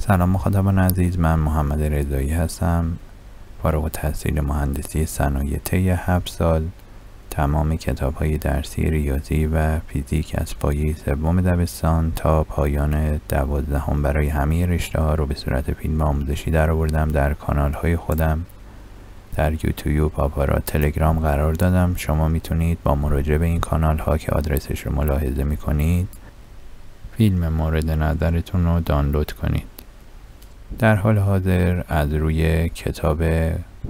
سلام مخاطبان عزیز من محمد رضایی هستم. فارغ تحصیل مهندسی صنایع طی هفت سال. تمام کتاب های درسی ریاضی و فیزیک از پایه سوم دبستان تا پایان دوازدهم برای همه رشته ها رو به صورت فیلم آموزشی در آوردم در کانال های خودم. در یوتیوب آپارات تلگرام قرار دادم. شما می‌تونید با مراجعه به این کانال ها که آدرسش رو ملاحظه می‌کنید فیلم مورد نظرتون رو دانلود کنید. در حال حاضر از روی کتاب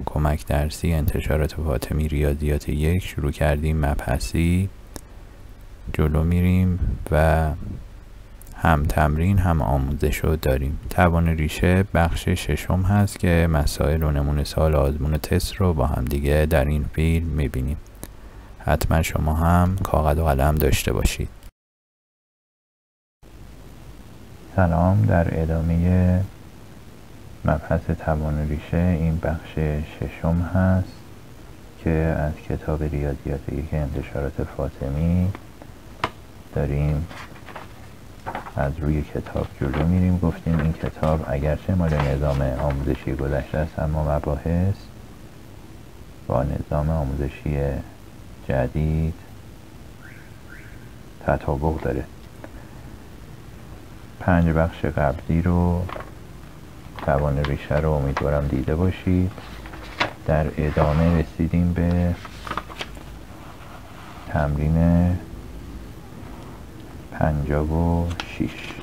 کمک درسی انتشارات فاطمی ریاضیات یک شروع کردیم مبحثی. جلو میریم و هم تمرین هم آموزش رو داریم. توان ریشه بخش ششم هست که مسائل و نمونه سال آزمون تست رو با هم دیگه در این فیلم می‌بینیم. حتما شما هم کاغذ و قلم داشته باشید. سلام در ادامه مبحث توان ریشه این بخش ششم هست که از کتاب ریاضیات یک انتشارات فاطمی داریم. از روی کتاب جلو میریم. گفتیم این کتاب اگرچه مال نظام آموزشی گذشته است اما مباحث با نظام آموزشی جدید تطابق داره. پنج بخش قبلی رو توان ریشه رو امیدوارم دیده باشید. در ادامه رسیدیم به تمرین پنجاب و شیش.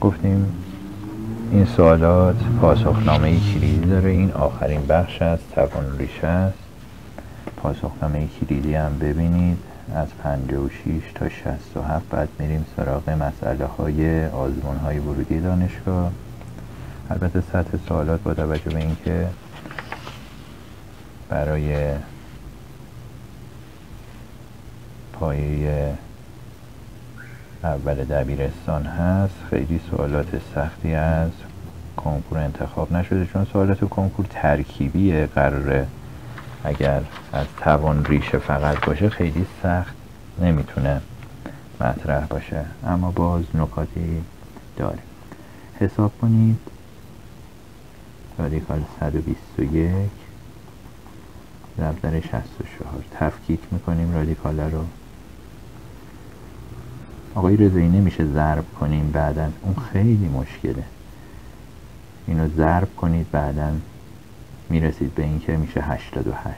گفتیم این سوالات پاسخنامه کلیدی داره. این آخرین بخش از توان ریشه است. پاسخنامه کلیدی هم ببینید. از 56 تا 67 بعد میریم سراغ مسئله های آزمون های ورودی دانشگاه. البته سطح سوالات با توجه به اینکه برای پایه اول دبیرستان هست خیلی سوالات سختی از کنکور انتخاب نشده چون سوالات کنکور ترکیبیه قراره اگر از توان ریشه فقط باشه خیلی سخت نمی‌تونه مطرح باشه. اما باز نکاتی داره. حساب کنید. رادیکال 121 ضرب در 64 تفکیک می‌کنیم رادیکال رو. آقای رضایی نمیشه ضرب کنیم بعدا؟ اون خیلی مشکله. اینو ضرب کنید بعدا. می‌رسید به اینکه میشه 88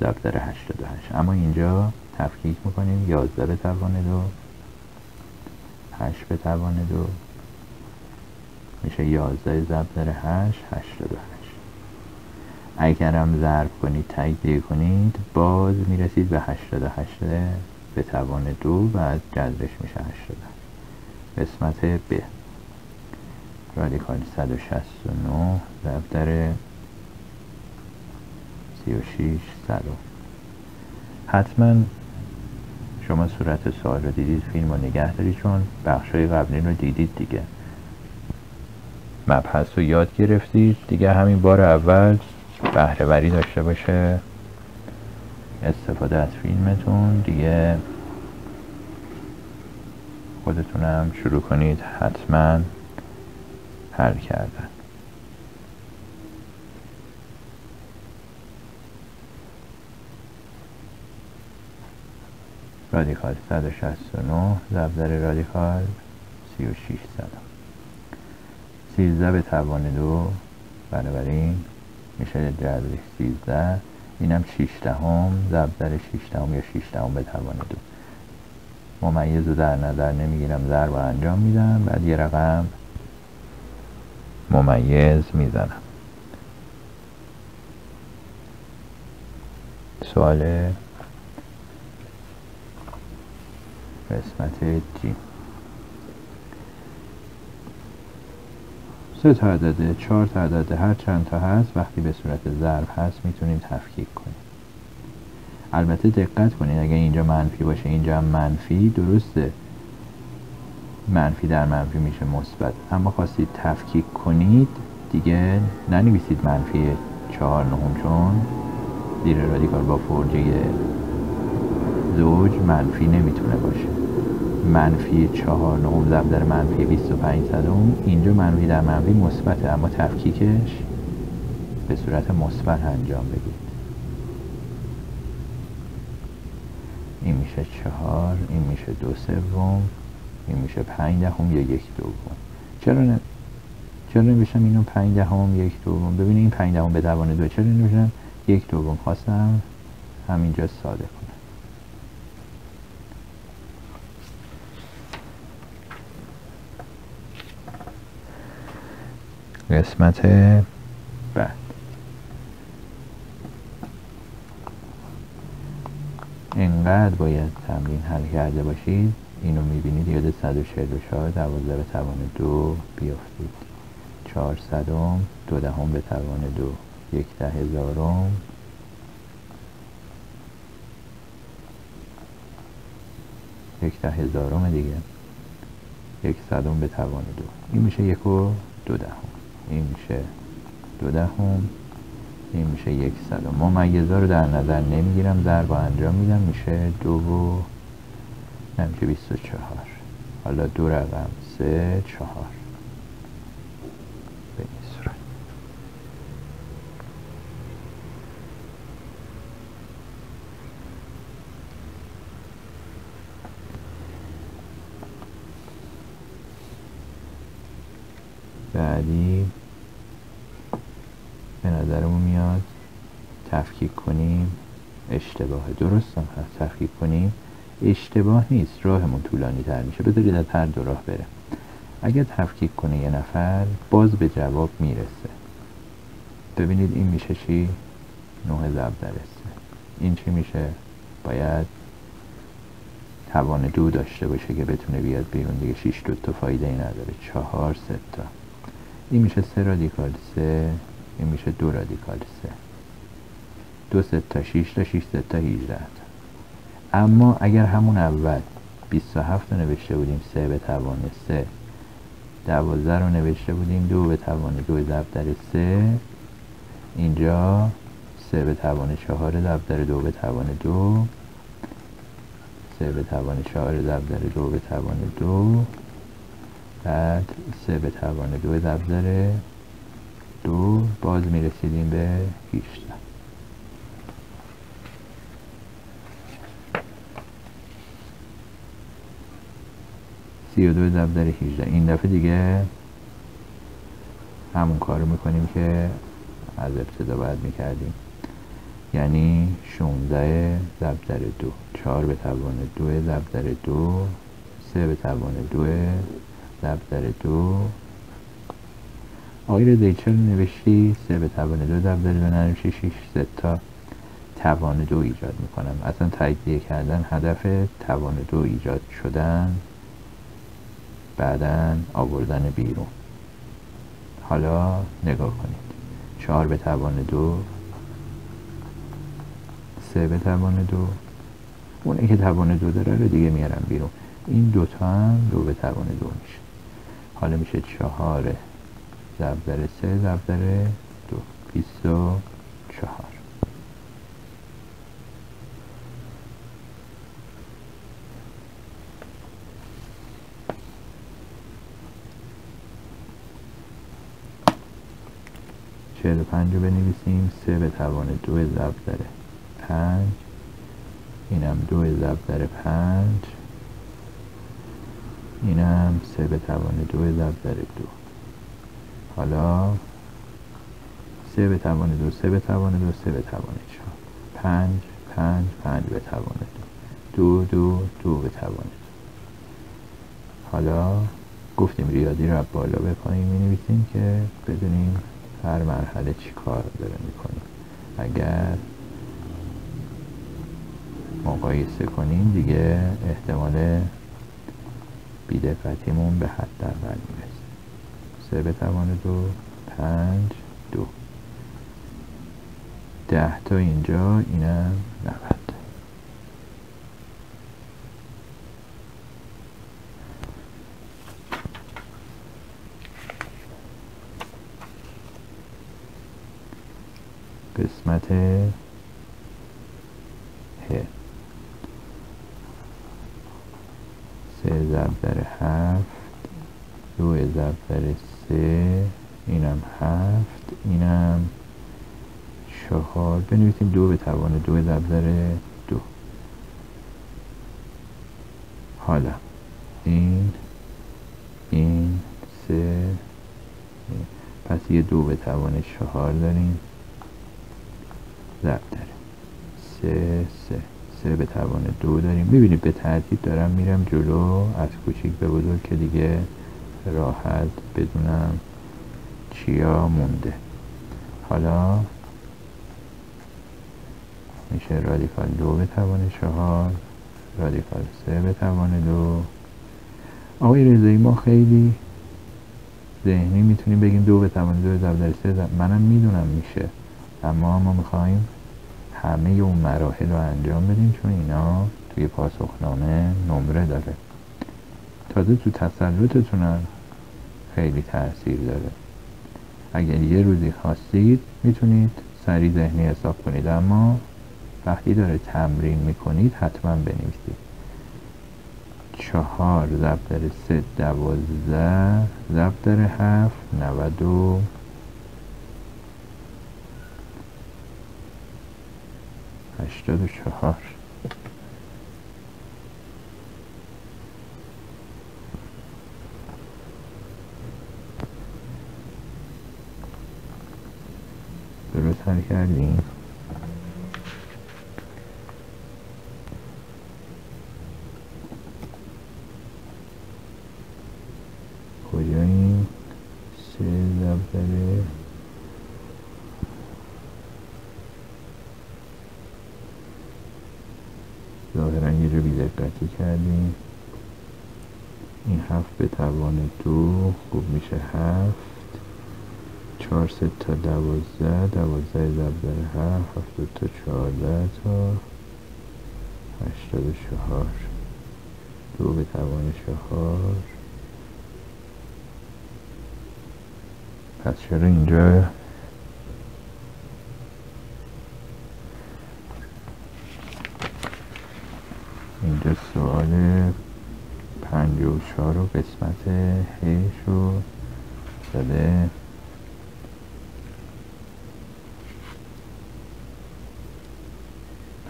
ضرب در 88 اما اینجا تفکیک می‌کنیم. 11 به توان دو. 8 به توان دو. میشه 11 ضرب در 8 88 اگرم ضرب کنید تجزیه کنید باز می‌رسید به 88 به توان دو و از جذرش میشه 88 قسمت ب. رادیکال 169 ضرب در 36 صدم حتما شما صورت سوال رو دیدید فیلم رو نگه دارید چون بخش های قبلی رو دیدید دیگه. مبحث رو یاد گرفتید. دیگه همین بار اول بهرهوری داشته باشه. استفاده از فیلمتون. دیگه خودتونم شروع کنید. حتما حل کردن. رادیکال 169 ضرب در رادیکال 36 زدم 13 به توان دو بنابراین میشه جذر 13 اینم 6 دهم ضرب در 6 دهم یا 6 دهم به توان دو. ممیز رو در نظر نمی‌گیرم ضرب انجام میدم. بعد یه رقم ممیز می‌زنم. سوال قسمت جی. سه تا عدده چهار تا عدده هر چند تا هست وقتی به صورت ضرب هست می‌تونیم تفکیک کنیم البته دقت کنید اگر اینجا منفی باشه اینجا هم منفی درسته. منفی در منفی میشه مثبت. اما خواستید تفکیک کنید دیگه ننویسید منفی چهار نهم چون زیر رادیکال با فرجه زوج منفی نمی‌تونه باشه. منفی چهار نهم ضرب در منفی 25 صدم اینجا منفی در منفی مثبته اما تفکیکش به صورت مثبت انجام بدید. این میشه چهار این میشه دو سوم این میشه پنج دهم یا یک دوم. چرا نه؟ چرا نمیشم اینو پنج دهم یک دوم؟ ببینید این پنج دهم به توان دو. چرا نمیشم یک دوم خواستم؟ همینجا ساده کنم قسمت بعد. انقدر باید تمرین حل کرده باشید اینو می‌بینید یاد 144 دوازده به توان دو بیافتید. چهار صدم دو دهم به توان دو. یک ده هزارم. یک ده هزارم دیگه. یک صدم به توان دو. این میشه یک و دو دهم. این میشه دو دهم این میشه یک صدم ممیزا رو در نظر نمی‌گیرم ضرب انجام میدم میشه دو و نمیشه بیست و چهار. حالا دو رقم سه چهار. به این صورت. بعدی نظرمون میاد. تفکیک کنیم. اشتباه درست هم هست. تفکیک کنیم. اشتباه نیست. راهمون طولانی تر میشه. بذارید از هر دو راه بره اگر تفکیک کنه یه نفر باز به جواب می‌رسه. ببینید این میشه چی؟ نوه ضرب در این چی میشه؟ باید توان دو داشته باشه که بتونه بیاد بیرون دیگه. 6 تا فایده ای نداره. چهار سه تا. این میشه سه رادیکال سه. این میشه دو رادیکال سه. دو سه تا 6 تا 6 تا 18 تا. اما اگر همون اول 27 رو نوشته بودیم سه به توان سه. دوازده رو نوشته بودیم دو به توان دو ضرب در اینجا سه به توان چهار ضرب در دو به توان دو. سه به توان چهار ضرب در دو به توان دو. بعد سه به توان دو ضرب در دو باز می‌رسیدیم به 18 سی و دو ضرب در 18 این دفعه دیگه همون کار رو می‌کنیم که از ابتدا باید می‌کردیم. یعنی 16 ضرب در دو 4 به توان دو ضرب در دو 3 به توان دو ضرب در دو آقای چرا نوشتی؟ 3 به توان دو در دو ننوشتی 6 تا توان دو ایجاد می‌کنم. اصلا تجزیه کردن هدف توان دو ایجاد شدن بعدا آوردن بیرون. حالا نگاه کنید. چهار به توان دو سه به توان دو. اونه که توان دو داره رو دیگه میارم بیرون. این دوتا هم دو به توان دو میشه. حالا میشه چهار ضرب در سه ضرب در دو. بیست و چهار. چهل و پنج رو بنویسیم. سه به توان دو ضرب در پنج. اینم دو ضرب در پنج. اینم سه به توان دو ضرب در دو. حالا سه به توان دو سه به توان دو سه به توان چهار. پنج پنج پنج به توان دو. دو دو دو به توان دو. حالا گفتیم ریاضی رو بالا به پایین می نویسیم که بدونیم هر مرحله چی کار داره می‌کنیم اگر مقایسه کنیم دیگه احتمال بیدقتیمون به حد اول می‌رسه. سه به توان دو پنج دو. ده تا اینجا اینم نود. قسمت ه سه ضرب در هفت دو ضرب در سه اینم هفت اینم چهار. بنویسیم دو به توان دو ضرب دو. حالا این این سه پس یه دو به توان چهار داریم. ضرب داره سه سه. سه به توان دو داریم. ببینید به ترتیب دارم میرم جلو. از کوچیک به بزرگ که دیگه راحت بدونم چیا مونده. حالا میشه رادیکال دو به توان چهار رادیکال سه به توان دو. آقای رضایی ما خیلی ذهنی می‌تونیم بگیم دو به توان دو ضرب در سه منم می‌دونم میشه. اما ما می‌خوایم همه اون مراحل رو انجام بدیم چون اینا توی پاسخنامه نمره داره. تازه تو تسلطتون خیلی تاثیر داره. اگر یه روزی خواستید می‌تونید سریع ذهنی حساب کنید. اما وقتی داره تمرین می‌کنید حتما بنویسید. چهار ضرب در سه دوازده ضرب در هفت نود و هشتاد و چهار. درست حل کردیم کجاییم سه ضرب در ظاهرا یه جا بیدقتی کردیم این هفت به توان دو خوب میشه هفت چهار سه تا دوازده دوازده ضرب در هفت هفت تا چهارده تا و چهار دو به توان چهار پس چرا اینجا؟ اینجا سوال پنج و چهار و قسمت هیش رو زده.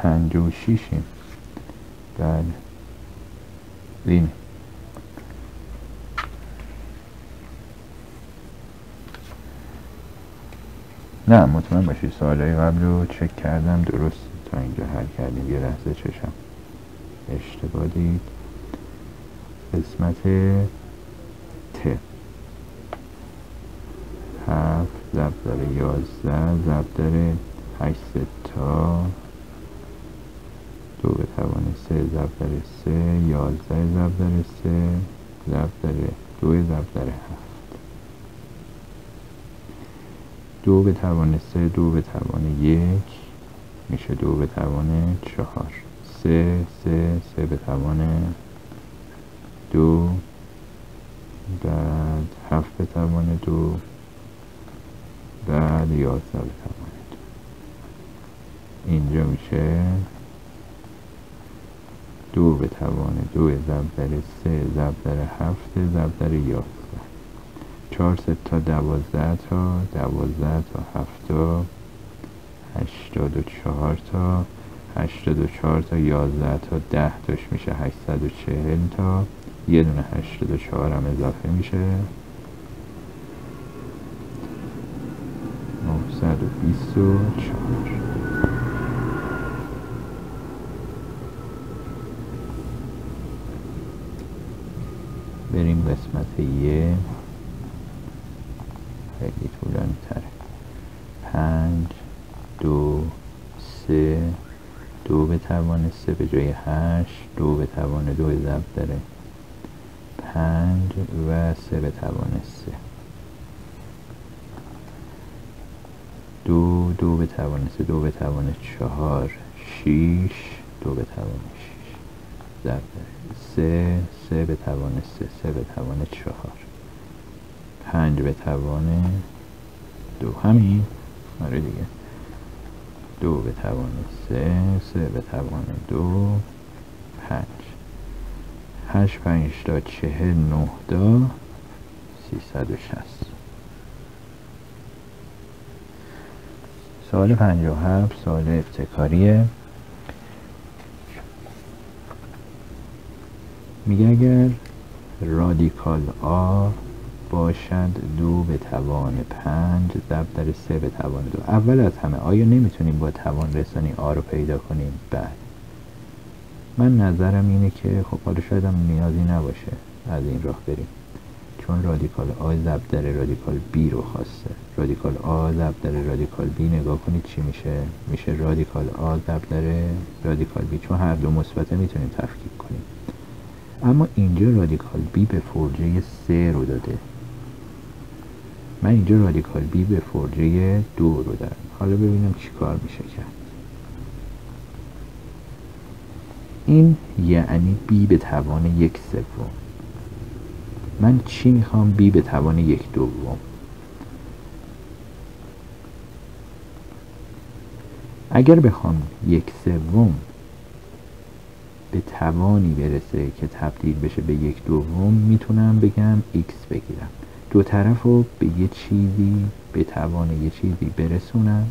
پنج و شیشیم بله بینه نه مطمئن باشید سوالای قبل رو چک کردم درست تا اینجا حل کردیم. یه لحظه چشم. اشتباه دید قسمت ت. هفت ضرب داره یازده ضرب داره هشت تا دو به توان سه ضرب داره سه یازده ضرب داره سه ضرب داره دو ضرب داره هفت. دو به توان سه دو به توان یک میشه دو به توان چهار. سه سه سه به توان دو. بعد هفت به توان دو. بعد یازده به توان دو. اینجا میشه دو به توان دو. ضرب در سه ضرب در هفت ضرب در یازده. چهار تا دوازده تا دوازده تا هفتا هشتاد و چهار تا هشتاد و چهار تا یازده تا ده تاش میشه هشتصد و چهل تا. یه دونه هشتاد و چهار هم اضافه میشه. نهصد و بیست و چهار. بریم قسمت یه. خیلی طولانی تره پنج دو سه. دو به توان سه به جای هشت. دو به توان دو ضرب داره. پنج و سه به توان سه. دو دو به توان سه دو به توان چهار. شیش دو به توان شیش. ضرب. داره سه سه به توان سه سه به توان چهار. پنج به توان دو. همین؟ آره دیگه. دو به توان سه سه به توان دو پنج. هشت پنج تا چهل نه تا سیصد و شست. سوال پنجاه هفت سوال ابتکاریه. میگه اگر رادیکال آ باشد دو به توان پنج ضرب در سه به توان دو. اول از همه آیا نمی‌تونیم با توان رسانی آ رو پیدا کنیم؟ بعد بله. من نظرم اینه که خب حالا شاید هم نیازی نباشه از این راه بریم. چون رادیکال آ ضرب در رادیکال بی رو خواسته. رادیکال آ ضرب در رادیکال بی نگاه کنید چی میشه؟ میشه رادیکال آ ضرب در رادیکال بی. چون هر دو مثبته می‌تونیم تفکیک کنیم. اما اینجا رادیکال بی به فرجه سه رو داده. من اینجا رادیکال بی به فرجه دو رو دارم. حالا ببینم چی کار میشه کرد. این یعنی بی به توان یک سوم. من چی می‌خوام بی به توان یک دوم؟ اگر بخوام یک سوم به توانی برسه که تبدیل بشه به یک دوم می‌تونم بگم x بگیرم. دو طرف رو به یه چیزی به توان یه چیزی برسونم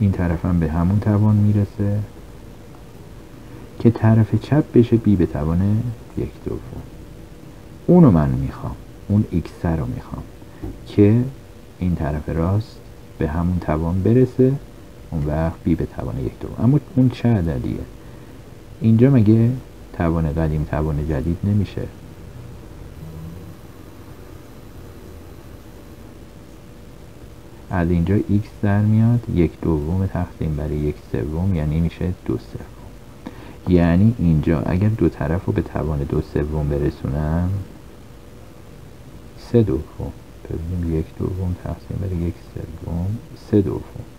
این طرفم به همون توان می‌رسه که طرف چپ بشه بی به توان یک دوم. اونو من می‌خوام اون x رو می‌خوام که این طرف راست به همون توان برسه اون وقت بی به توان یک دوم. اما اون چه عددیه؟ اینجا مگه توان قدیم توان جدید نمیشه. از اینجا x در میاد یک دوم تقسیم برای یک سوم یعنی میشه دو سوم. یعنی اینجا اگر دو طرف رو به توان دو سوم برسونم سه دوم. ببینیم یک دوم تقسیم برای یک سوم سه دوم.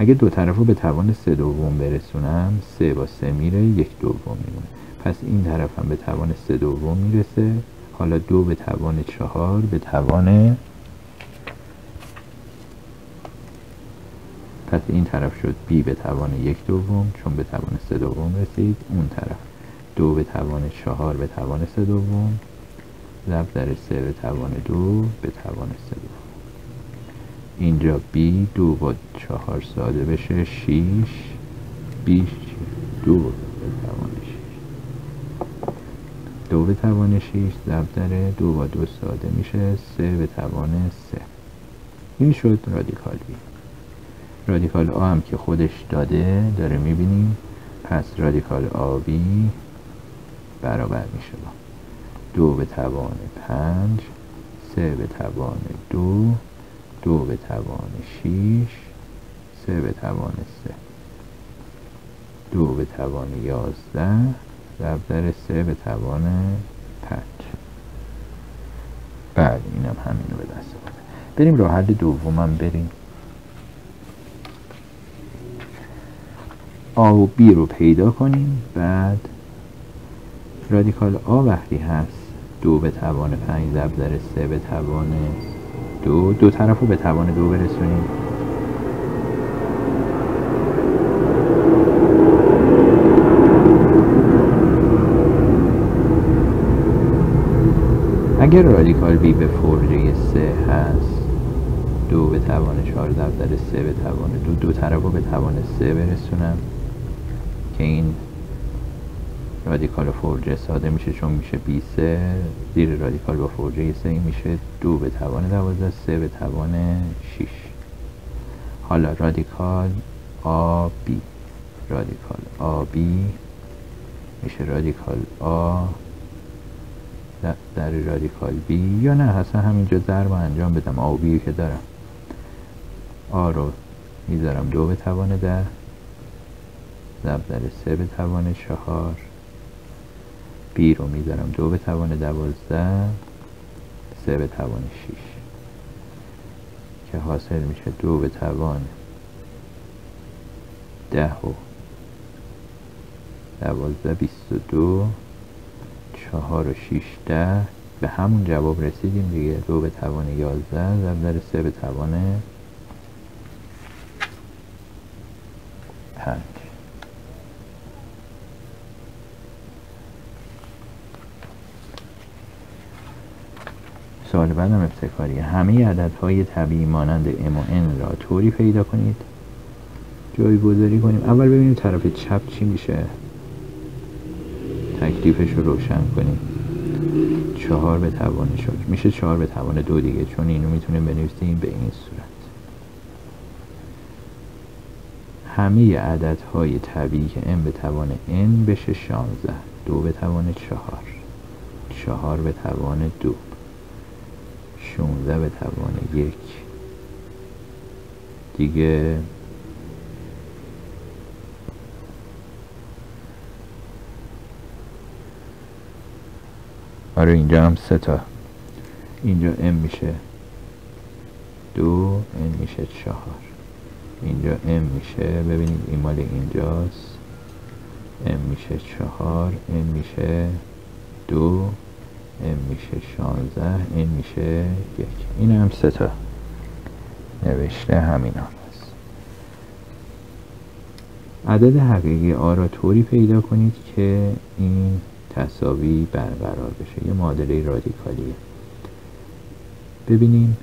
اگه دو طرف رو به توان سه دوم برسونم سه با سه میره یک دوم میمونه پس این طرف هم به توان سه دوم می‌رسه حالا دو به توان چهار به توان پس این طرف شد بی به توان یک دوم چون به توان سه دوم رسید اون طرف دو به توان چهار به توان سه دوم ضرب در سه به توان دو به توان سه دوم اینجا بی دو با چهار ساده بشه شیش بیش دو به توان شیش. دو به توان شیش ضرب دو با دو ساده میشه سه به توان سه. این شد رادیکال بی. رادیکال آ هم که خودش داده داره می‌بینیم. پس رادیکال آبی برابر میشه. با دو به توان پنج سه به توان دو دو به توان شیش سه به توان سه. دو به توان یازده ضرب در سه به توان پنج. بله اینم همینو به دست بده بریم راه حل دومم بریم. آ و بی رو پیدا کنیم. بعد رادیکال آ وقتی هست دو به توان پنج ضرب در سه به توان دو دو طرف رو به توان دو برسونیم. اگر رادیکال بی به فرجه سه هست دو به توان چهار در سه به توان دو دو طرف رو به توان سه برسونم. که این رادیکال فرجه ساده میشه چون میشه بی سه. زیر رادیکال با فرجه سه میشه دو به توان دوازده سه به توان شیش. حالا رادیکال آ بی. رادیکال آ بی میشه رادیکال آ. در رادیکال بی یا نه اصلا همینجا ضرب انجام بدم. آ بی که دارم. آ رو می‌ذارم دو به توان ده. ضرب در سه به توان چهار. بی رو می‌ذارم دو به توان دوازده سه به توان شیش. که حاصل میشه دو به توان ده و دوازده بیست و دو چهار و شیش ده. به همون جواب رسیدیم دیگه. دو به توان یازده ضرب در سه به توان پنج. سوال بعدم ابتکاری همه عددهای طبیعی مانند ام و ان را طوری پیدا کنید. جایگذاری کنیم. اول ببینیم طرف چپ چی میشه. تکلیفش رو روشن کنیم. چهار به توان شد میشه چهار به توان دو دیگه چون اینو می‌تونیم بنویسیم به این صورت. همه عددهای طبیعی که m به توان n بشه 16 دو به توان چهار. چهار به توان دو. 16 به توان یک. دیگه آره اینجا هم سه تا. اینجا m میشه دو n میشه چهار. اینجا m میشه ببینید این مال اینجاست. M میشه چهار n میشه دو. M میشه شانزده n میشه یک. این هم سه تا نوشته همین هم هست. عدد حقیقی آ را طوری پیدا کنید که این تصاوی برقرار بشه. یه معادله رادیکالیه. ببینیم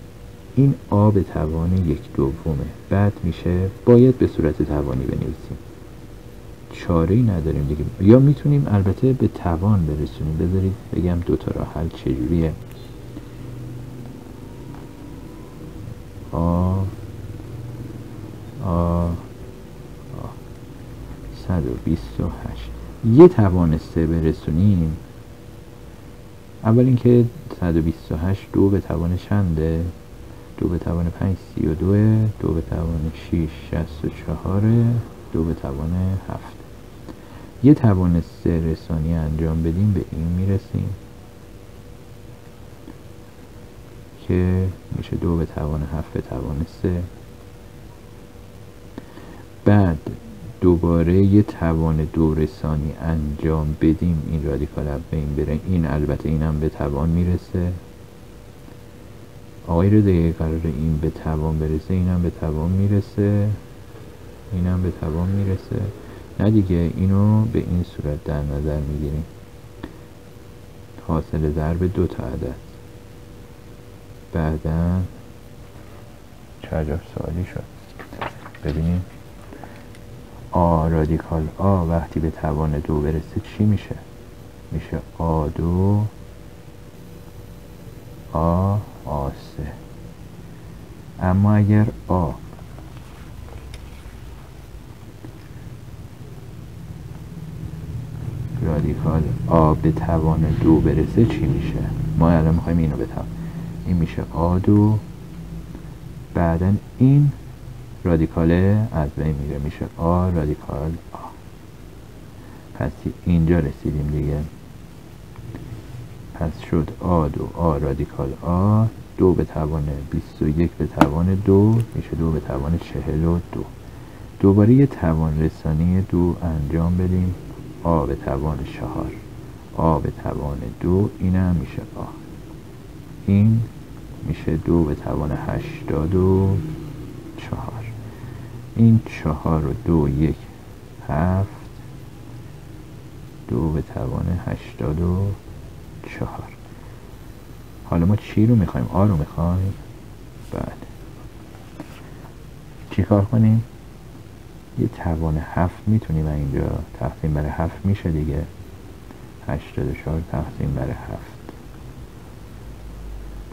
این آ به توان یک دومه. بعد میشه باید به صورت توانی بنویسیم. چاره ای نداریم دیگه. یا می‌تونیم البته به توان برسونیم. بذارید بگم دوتا راه حل چجوریه. آ آ 128 یه توانسته برسونیم. اول اینکه 128 دو به توان چنده؟ دو به توان 5 32 دو به توان 6 64 دو به توان 7 یه توانسته رسانی انجام بدیم به این می‌رسیم که میشه دو به توان 7 به توان 3 بعد دوباره یه توان دو رسانی انجام بدیم. این رادیکال از بین بره. این البته اینم به توان می‌رسه. آقای رو دیگه قرار این به توان برسه اینم به توان می‌رسه. اینم به توان می‌رسه. نه دیگه اینو به این صورت در نظر می‌گیریم. حاصل ضرب دو تا عدد. بعدا عجب سوالی شد؟ ببینیم. آ رادیکال. آ وقتی به توان دو برسه چی میشه؟ میشه آ دو آ آ سه. اما اگر آ رادیکال آ به توان دو برسه چی میشه؟ ما الان می‌خوایم اینو بتوان این میشه آ دو. بعدا این رادیکاله از بین میره. میشه آ رادیکال آ. پس اینجا رسیدیم دیگه. پس شد آ دو. آ رادیکال آ. دو به توان بیست و یک به توان دو. میشه دو به توان چهل و دو. دوباره یه توان رسانی دو انجام بدیم. آ به توان چهار آ به توان دو اینم میشه آ. این میشه دو به توان هشتاد و چهار. این چهار و دو یک هفت دو به توان هشتاد و چهار. حالا ما چی رو می‌خوایم؟ آ رو می‌خوایم؟ بعد چی کار کنیم؟ یه توان هفت می‌تونیم اینجا تقسیم بر هفت میشه دیگه. هشتاد و چهار تقسیم بر هفت.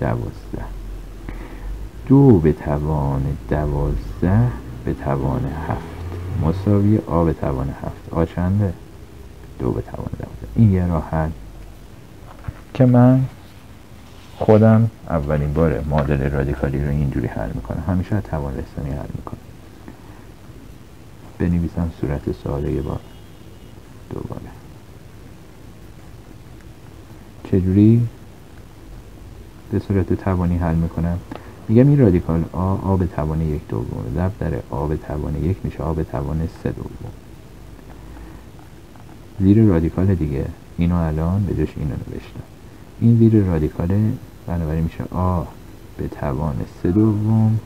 دوازده. دو به توان دوازده به توان هفت. مساوی آ به توان هفت. آ چنده؟ دو به توان دوازده. این یه راه حل که من خودم اولین بار مدل رادیکالی رو اینجوری حل می‌کنم. همیشه توان رسانی حل می‌کنم. بنویسم صورت ساده یه بار دوباره. چجوری؟ به صورت توانی حل می‌کنم. میگم این رادیکال آ آ به توان یک دوم. ضرب در آ به توان یک میشه آ به توان سه دوم. زیر رادیکال دیگه. اینو الان به جاش اینو نوشتم این زیر رادیکال بنابراین میشه آ به توان سه دوم.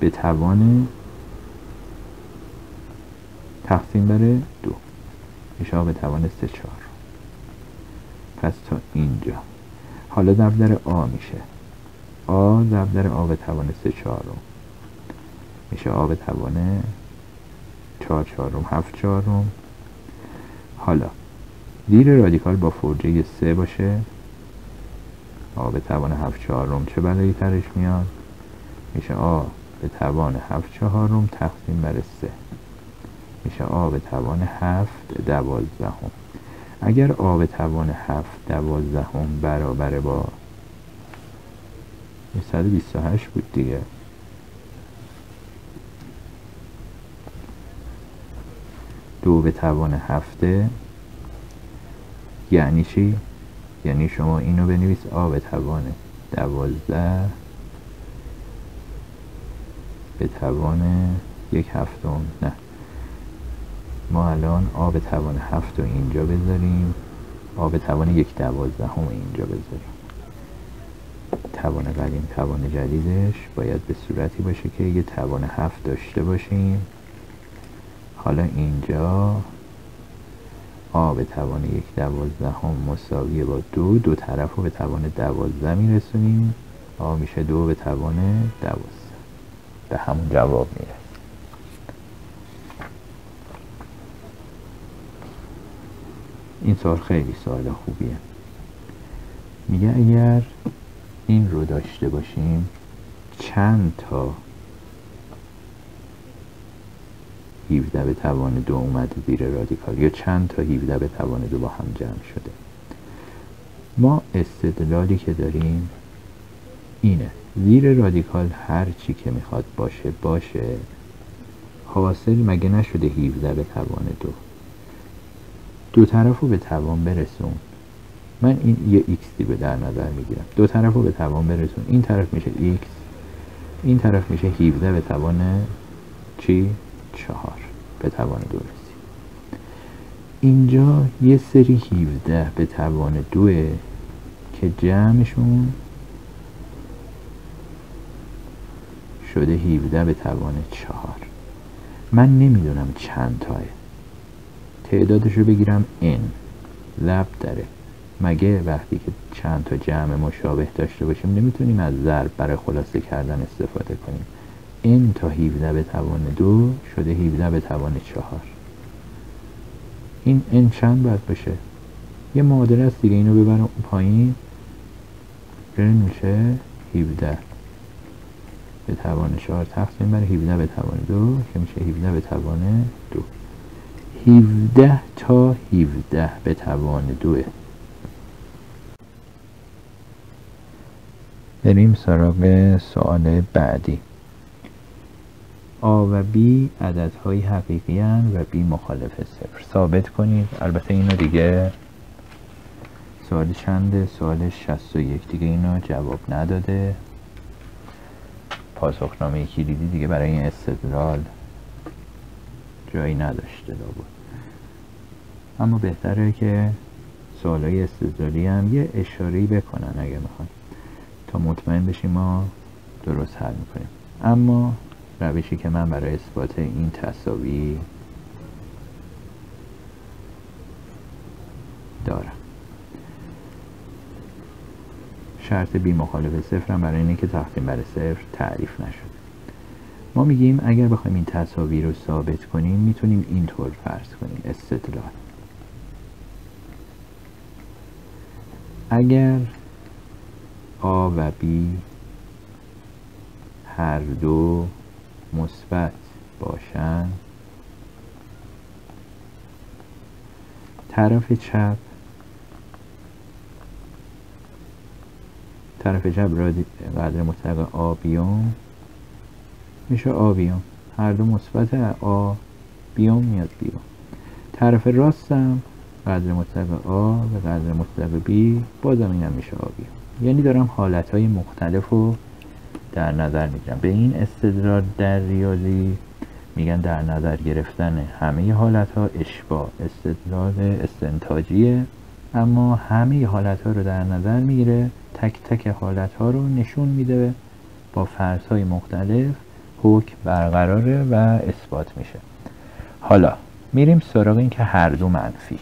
به توان تقسیم بر دو. آ به توان سه چهار. پس تا اینجا. حالا ضرب آ میشه. آ ضرب در آ به توان سه چهارم. میشه آ به توان چهار چهارم. هفت چهارم. حالا زیر رادیکال با فرجه سه باشه. آ به توان هفت چهارم چه بلایی ترش میاد؟ میشه آ به توان هفت چهارم تقسیم بر سه. میشه آ به توان هفت دوازدهم. اگر آ به توان هفت دوازدهم برابر با 128 بود دیگه. دو به توان هفته یعنی چی؟ یعنی شما اینو بنویس آ به توان دوازده به توان یک هفتم. نه. ما الان آ به توان هفت رو اینجا بذاریم. آ به توان یک دوازدهم اینجا بذاریم. توان قدیم توان جدیدش باید به صورتی باشه که یه توان هفت داشته باشیم. حالا اینجا آ به توان یک دوازدهم مساوی با دو دو طرف رو به توان دوازده میرسونیم. آ میشه دو به توان دوازده. به همون جواب میره این سوال خیلی سوال خوبیه. میگه اگر این رو داشته باشیم چند تا 17 به توان دو اومده زیر رادیکال یا چند تا 17 به توان دو با هم جمع شده؟ ما استدلالی که داریم اینه. زیر رادیکال هر چی که می‌خواد باشه باشه. حاصل مگه نشده 17 به توان دو؟ دو طرف رو به توان برسون. من این یه x دی به در نظر می‌گیرم. دو طرف رو به توان برسون. این طرف میشه x این طرف میشه 17 به توان چی؟ چهار. به توان دو رسید. اینجا یه سری 17 به توان دوه که جمعشون شده 17 به توان چهار. من نمی‌دونم چند تاه تعدادش رو بگیرم n لب داره. مگه وقتی که چند تا جمع مشابه داشته باشیم نمی‌تونیم از ضرب برای خلاصه کردن استفاده کنیم؟ n تا 17 به توان دو شده 17 به توان چهار. این n چند باید باشه؟ یه معادله است دیگه اینو ببرم پایین. میشه 17 به توان 4 تقسیم بر 17 به توان دو که میشه 17 به توان دو. 17 تا 17 به توان دوه بریم سراغ سوال بعدی. آ و بی عددهای حقیقی هن و بی مخالف صفر. ثابت کنید. البته اینو دیگه سوال چنده؟ سوال 61 دیگه اینو جواب نداده. پاسخنامه کلیدی دیگه برای این استدلال. جایی نداشته بود اما بهتره که سوالای استدلالی هم یه اشارهی بکنن اگه می‌خوان. تا مطمئن بشیم ما درست حل می‌کنیم. اما روشی که من برای اثبات این تصاوی دارم. شرط بی مخالف صفر هم برای اینه که تقسیم بر صفر تعریف نشده ما میگیم اگر بخوایم این تصاویر رو ثابت کنیم می‌تونیم اینطور فرض کنیم استدلال اگر آ و بی هر دو مثبت باشند طرف چپ طرف چپ قدر مطلق آبیوم میشه آبیوم هر دو مثبت آ بیوم میاد بیرون. طرف راستم قدر مطلق آ و قدر مطلق بی بازم اینم میشه آبیوم یعنی دارم حالت های مختلف رو در نظر می‌گیرم. به این استدلال در ریاضی میگن در نظر گرفتن همه حالت ها اشباه استدلال استنتاجیه. اما همه حالت ها رو در نظر می‌گیره تک تک حالت ها رو نشون میده با فرض های مختلف حکم برقراره و اثبات میشه. حالا میریم سراغ این که هر دو منفی.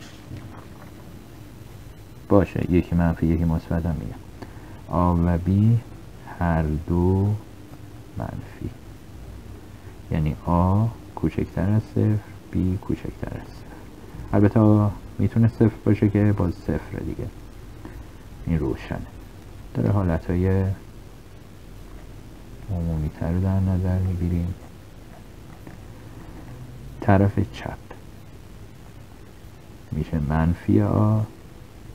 باشه یکی منفی یکی مثبت هم میگم. آ و بی هر دو منفی. یعنی آ کوچکتر از صفر بی کوچکتر از صفر. البته می‌تونه صفر باشه که باز صفر دیگه. این روشنه. داره حالت های عمومی تر رو در نظر می‌گیریم. طرف چپ. میشه منفی آ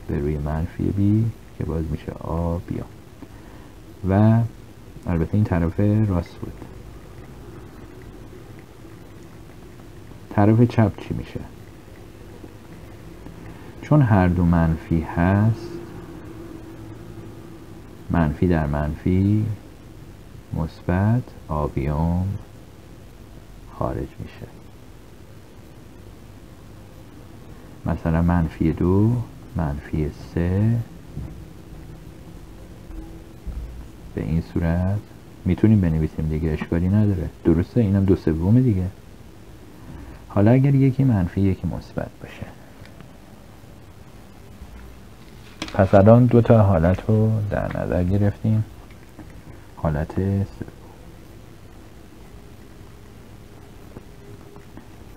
به روی منفی بی که باز میشه آ بیا و البته این طرف راست بود. طرف چپ چی میشه؟ چون هر دو منفی هست منفی در منفی مثبت آبیوم خارج میشه. مثلا منفی دو منفی سه به این صورت می‌تونیم بنویسیم دیگه اشکالی نداره. درسته اینم دو سوم دیگه. حالا اگر یکی منفی یکی مثبت باشه. پس الان دو تا حالت رو در نظر گرفتیم. حالت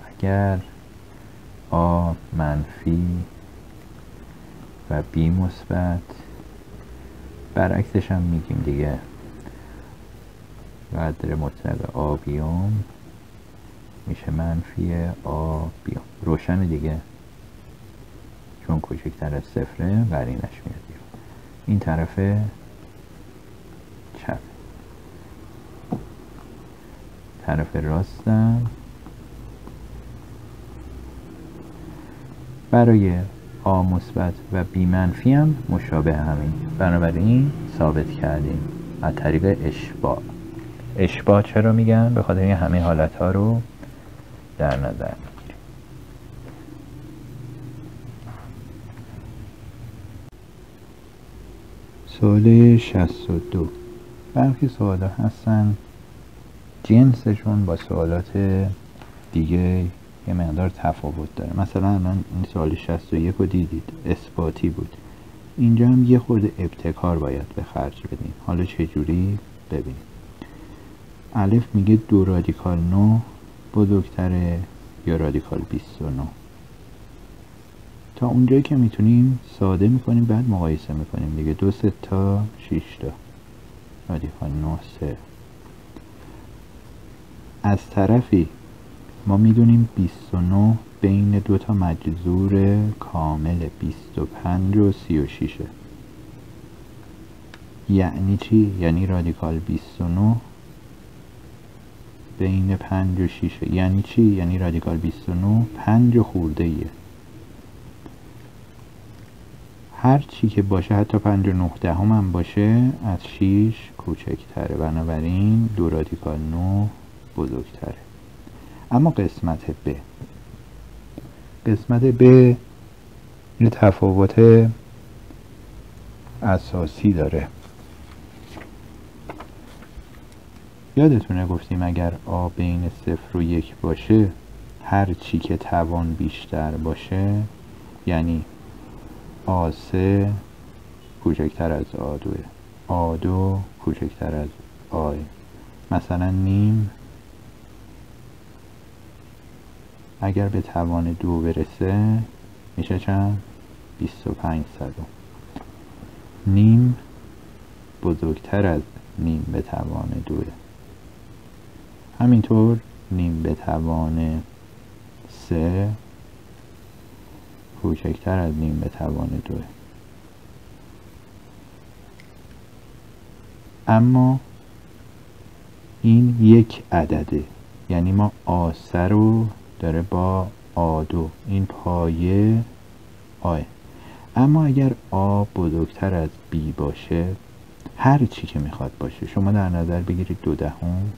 اگر آ منفی و بی مثبت برعکسش هم میگیم دیگه. قدر مطلق آبیوم میشه منفی آبیوم روشن دیگه. چون کوچکتر از صفره قرینش میاد این طرف چپ طرف راستم. برای آ مثبت و بی منفی هم مشابه همین. بنابراین ثابت کردیم. از طریق اشباع. اشباع چرا میگن؟ به خاطر این همه حالت ها رو در نظر سوال 62 برخی سوال هستن. جنسشون با سوالات دیگه یه مقدار تفاوت داره. مثلا الان این سوال 61 رو دیدید اثباتی بود. اینجا هم یه خورده ابتکار باید به خرج بدیم. حالا چه جوری؟ ببینیم. الف میگه دو رادیکال 9 بزرگتره یا رادیکال 29 تا اونجایی که می‌تونیم ساده می‌کنیم بعد مقایسه می‌کنیم. دیگه دو سه تا 6 تا. رادیکال 9 سه. از طرفی. ما می‌دونیم 29 بین دو تا مجذور کامل 25 و 36 یعنی چی؟ یعنی رادیکال 29 بین 5 و 6 یعنی چی؟ یعنی رادیکال 29 5 خورده ایه هر چی که باشه حتی 5 و 9 دهم هم باشه از 6 کوچکتره. بنابراین دو رادیکال 9 بزرگتره. اما قسمت ب. قسمت ب یه تفاوت اساسی داره. یادتونه گفتیم اگر آ بین صفر و یک باشه هر چی که توان بیشتر باشه یعنی آ سه کوچکتر از آ دوه. آ دو کوچکتر از آی مثلا نیم اگر به توان دو برسه میشه چند؟ 25 صدم نیم بزرگتر از نیم به توان دوه. همینطور نیم به توان سه کوچکتر از نیم به توان دوه. اما این یک عدده. یعنی ما آسه رو داره با آدو این پایه آه اما اگر آ بزرگتر از بی باشه هر چی که می‌خواد باشه. شما در نظر بگیرید دو دهم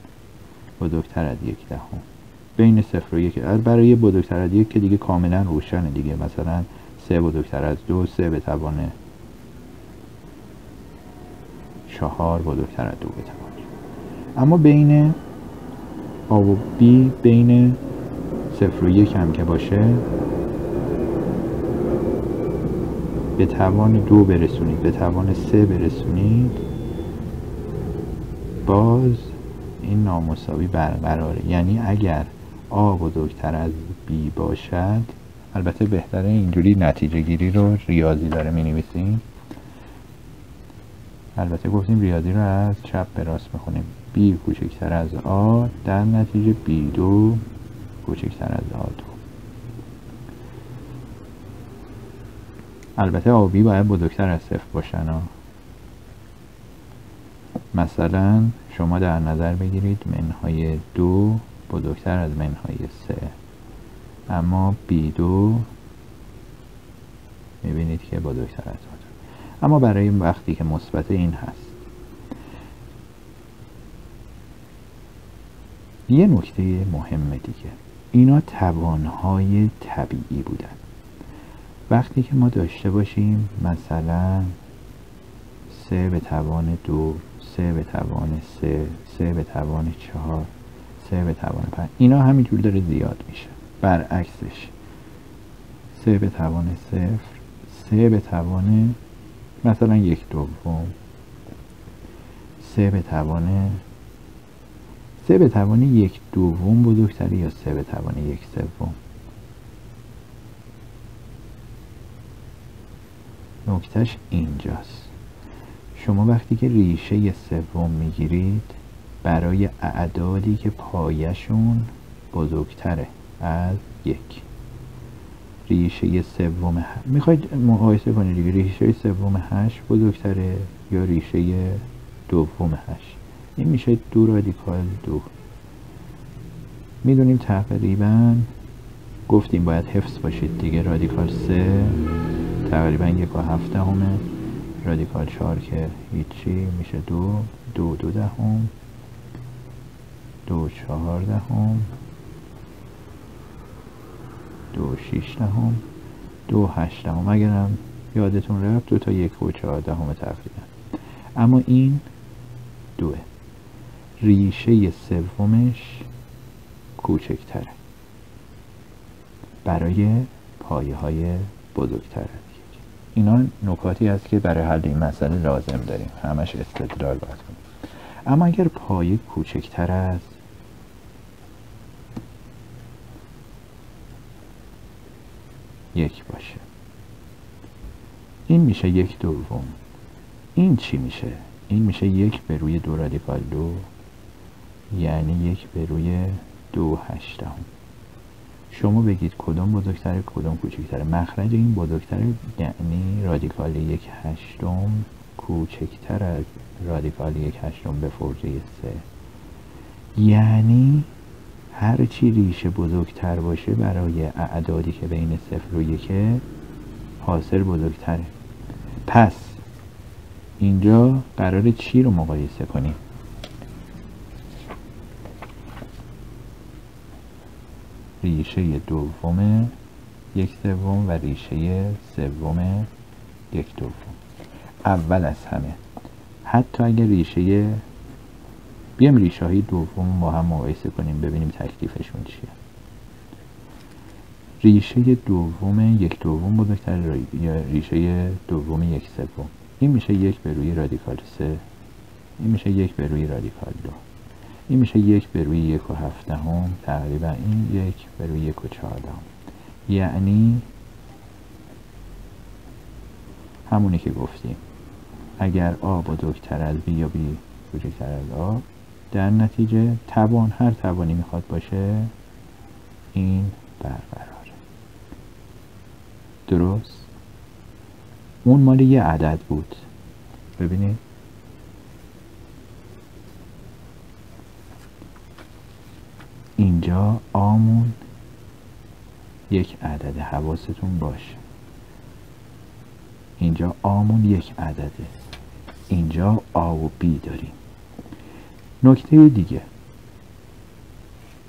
بزرگتر از یک دهم. بین صفر و یک. برای بزرگتر از یک که دیگه کاملا روشنه دیگه. مثلا سه بزرگتر از دو سه به توان چهار بزرگتر از دو به توان اما بین آ و بی بین صفر و یک هم که باشه به توان دو برسونید به توان سه برسونید باز این نامساوی برقراره. یعنی اگر آ بزرگتر از بی باشد البته بهتره اینجوری نتیجه گیری رو ریاضی داره می نویسیم البته گفتیم ریاضی رو از چپ به راست می‌خونیم. بی کوچکتر از آ در نتیجه بی دو. کوچکتر از آ دو البته آبی باید بزرگتر از صفر باشن ها مثلا شما در نظر بگیرید منهای دو بزرگتر از منهای سه. اما بی دو می‌بینید که بزرگتر از آن اما برای وقتی که مثبت این هست. یه نکته مهمه دیگه. اینا توانهای طبیعی بودن. وقتی که ما داشته باشیم مثلا سه به توان دو سه به توان سه سه به توان چهار سه به توان پنج اینا همینجور داره زیاد میشه برعکسش. سه به توان صفر سه به توان مثلا یک دوم سه به توان سه به توان یک دوم بزرگتری یا سه به توان یک سوم؟ نکتهش اینجاست. شما وقتی که ریشه سوم می‌گیرید برای اعدادی که پایشون بزرگتره از یک. ریشه سوم می‌خواید مقایسه کنید ریشه سوم هشت بزرگتره یا ریشه دوم هشت؟ این میشه دو رادیکال دو. می‌دونیم تقریبا گفتیم باید حفظ باشید دیگه. رادیکال سه تقریبا یک و هفته همه رادیکال چهار که هیچی میشه دو. دو دو دهم. دو چهار دهم. دو شیش دهم. دو هشت دهم. اگرم یادتون رفت دو تا یک و چهار دهم تقریبا. اما این دوه. ریشه سومش کوچکتره. برای پایه های بزرگتره. اینا نکاتی است که برای حل این مسئله لازم داریم. همش استدلال باید کنیم. اما اگر پایه کوچکتر از یک باشه. این میشه یک دوم. این چی میشه؟ این میشه یک به روی دو رادیکال دو. یعنی یک به روی دو هشتم. شما بگید کدوم بزرگتره کدوم کوچکتره مخرج این بزرگتره یعنی رادیکال یک هشتم کوچکتر از رادیکال یک هشتم به فرجه سه. یعنی هر چی ریشه بزرگتر باشه برای اعدادی که بین صفر و یکه حاصل بزرگتره. پس اینجا قرار چی رو مقایسه کنیم؟ ریشه دوم یک سوم و ریشه سوم یک دوم. اول از همه حتی اگر ریشه بیام ریشه های دوم با هم مقایسه کنیم ببینیم تکلیفشون چیه. ریشه دوم یک دوم بزرگتر یا ریشه دوم یک سوم. این میشه یک به روی رادیکال سه. این میشه یک به روی رادیکال دو. این میشه یک به روی یک و هفته تقریبا این یک به روی یک و چهارده یعنی همونی که گفتیم. اگر آ بزرگتر از بی یا بی بزرگتر از آ در نتیجه توان هر توانی می‌خواد باشه این برقراره. درست؟ اون مال یه عدد بود. ببینید؟ اینجا آمون. یک عدد حواستون باشه. اینجا آمون یک عدده. اینجا آ و بی داریم. نکته دیگه.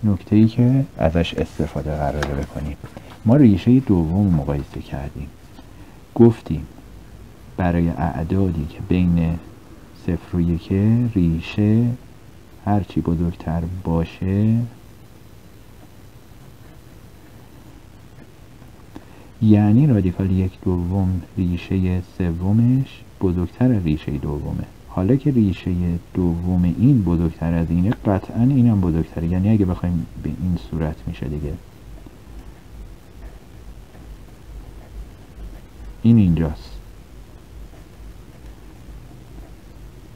نکته ای که ازش استفاده قراره بکنیم. ما ریشه دوم مقایسه کردیم. گفتیم برای اعدادی که بین صفر و یکه ریشه هرچی بزرگتر باشه یعنی رادیکال یک دوم ریشه سومش بزرگتر از ریشه دومه. حالا که ریشه دوم این بزرگتر از اینه قطعا اینم بزرگتره. یعنی اگه بخوایم به این صورت میشه دیگه. این اینجاست.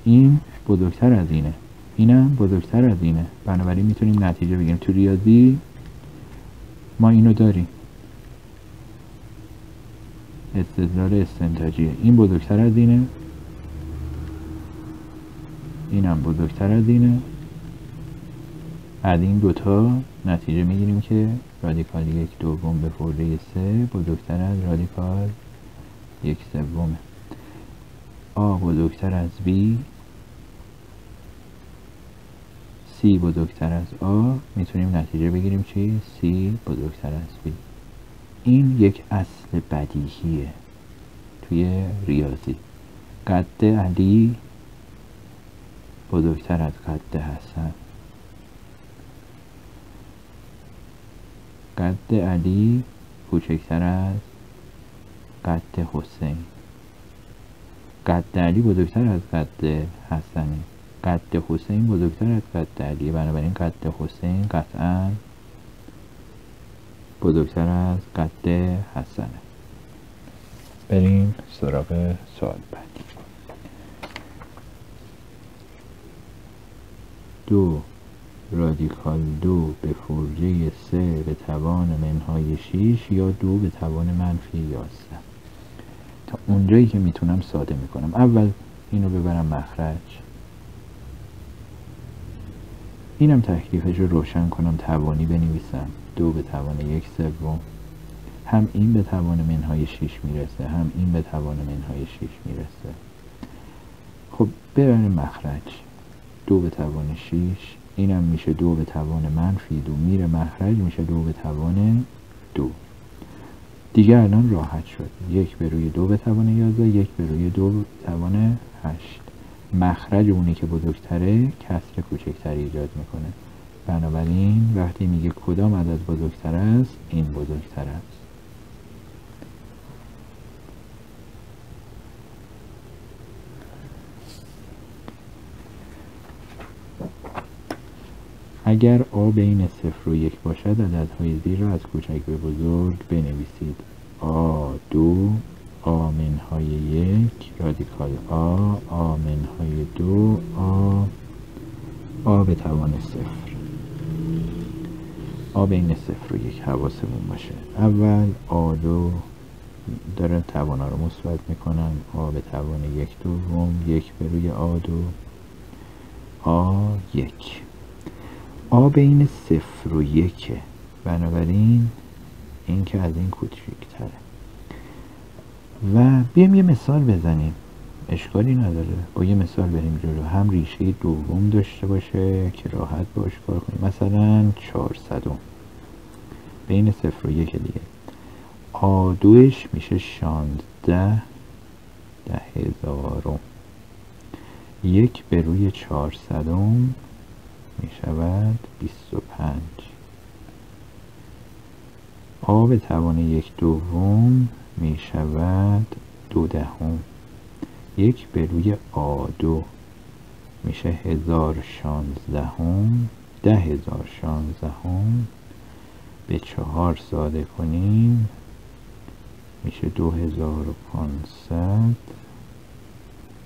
این بزرگتر از اینه. اینم بزرگتر از اینه. بنابراین می‌تونیم نتیجه بگیریم. تو ریاضی ما اینو داریم. استدلال استنتاجیه. این بزرگتر از اینه. اینم بزرگتر از اینه. از این دوتا نتیجه می‌گیریم که رادیکال یک دوم به فورده سه بزرگتر از رادیکال یک سومه. آ بزرگتر از B C بزرگتر از آ. می‌تونیم نتیجه بگیریم چی؟ C بزرگتر از B این یک اصل بدیهیه توی ریاضی. قد علی بزرگتر از قد حسن. قد علی کوچکتر از قد حسین. قد علی بزرگتر از قد حسنه. قد حسین بزرگتر از قد علی بنابراین قد حسین قطعا بزرگتر از قد حسنه بریم سراغ سوال بعدی. دو. رادیکال دو به فرجه سه به توان منهای شیش یا دو به توان منفی یازده تا اونجایی که می‌تونم ساده می‌کنم. اول اینو ببرم مخرج. اینم تکلیفش رو روشن کنم توانی بنویسم. دو به توان یک سوم. هم این به توان منهای شیش می‌رسه هم این به توان منهای شیش می‌رسه. خب ببریم مخرج. دو به توان شیش اینم میشه دو به توان منفی دو. میره مخرج میشه دو به توان دو. دیگه الان راحت شد. یک به روی دو به توان یازده یک به روی دو به توان هشت. مخرج اونی که بزرگتره کسر کوچکتری ایجاد می‌کنه. بنابراین وقتی میگه کدام عدد بزرگتر است این بزرگتر است. اگر آ بین صفر و یک باشد عددهای زیر را از کوچک به بزرگ بنویسید. آ دو آ منهای یک رادیکال آ آ منهای دو آ آ به توان صفر. آ بین صفر و یک حواسمون باشه. اول آ دو داره توانا رو مثبت می‌کنن. آ به توان یک دوم یک به روی آ دو آ یک. آ بین صفر و یکه. بنابراین این که از این کوچکتره و بیایم یه مثال بزنیم. اشکالی نداره. با یه مثال بریم جلو. هم ریشه دوم داشته باشه که راحت باش کار کنیم. مثلا چهارصدم بین صفر و یک دیگه. آ دوش میشه شانزده ده هزارم یک به روی چهارصدم می شود 25 آ به توان یک دوم می شود دو دهم. یک به روی آ دو. میشه هزار شانزدهم ده هزار شانزدهم به چهار ساده کنیم. میشه دو هزار و پانصد.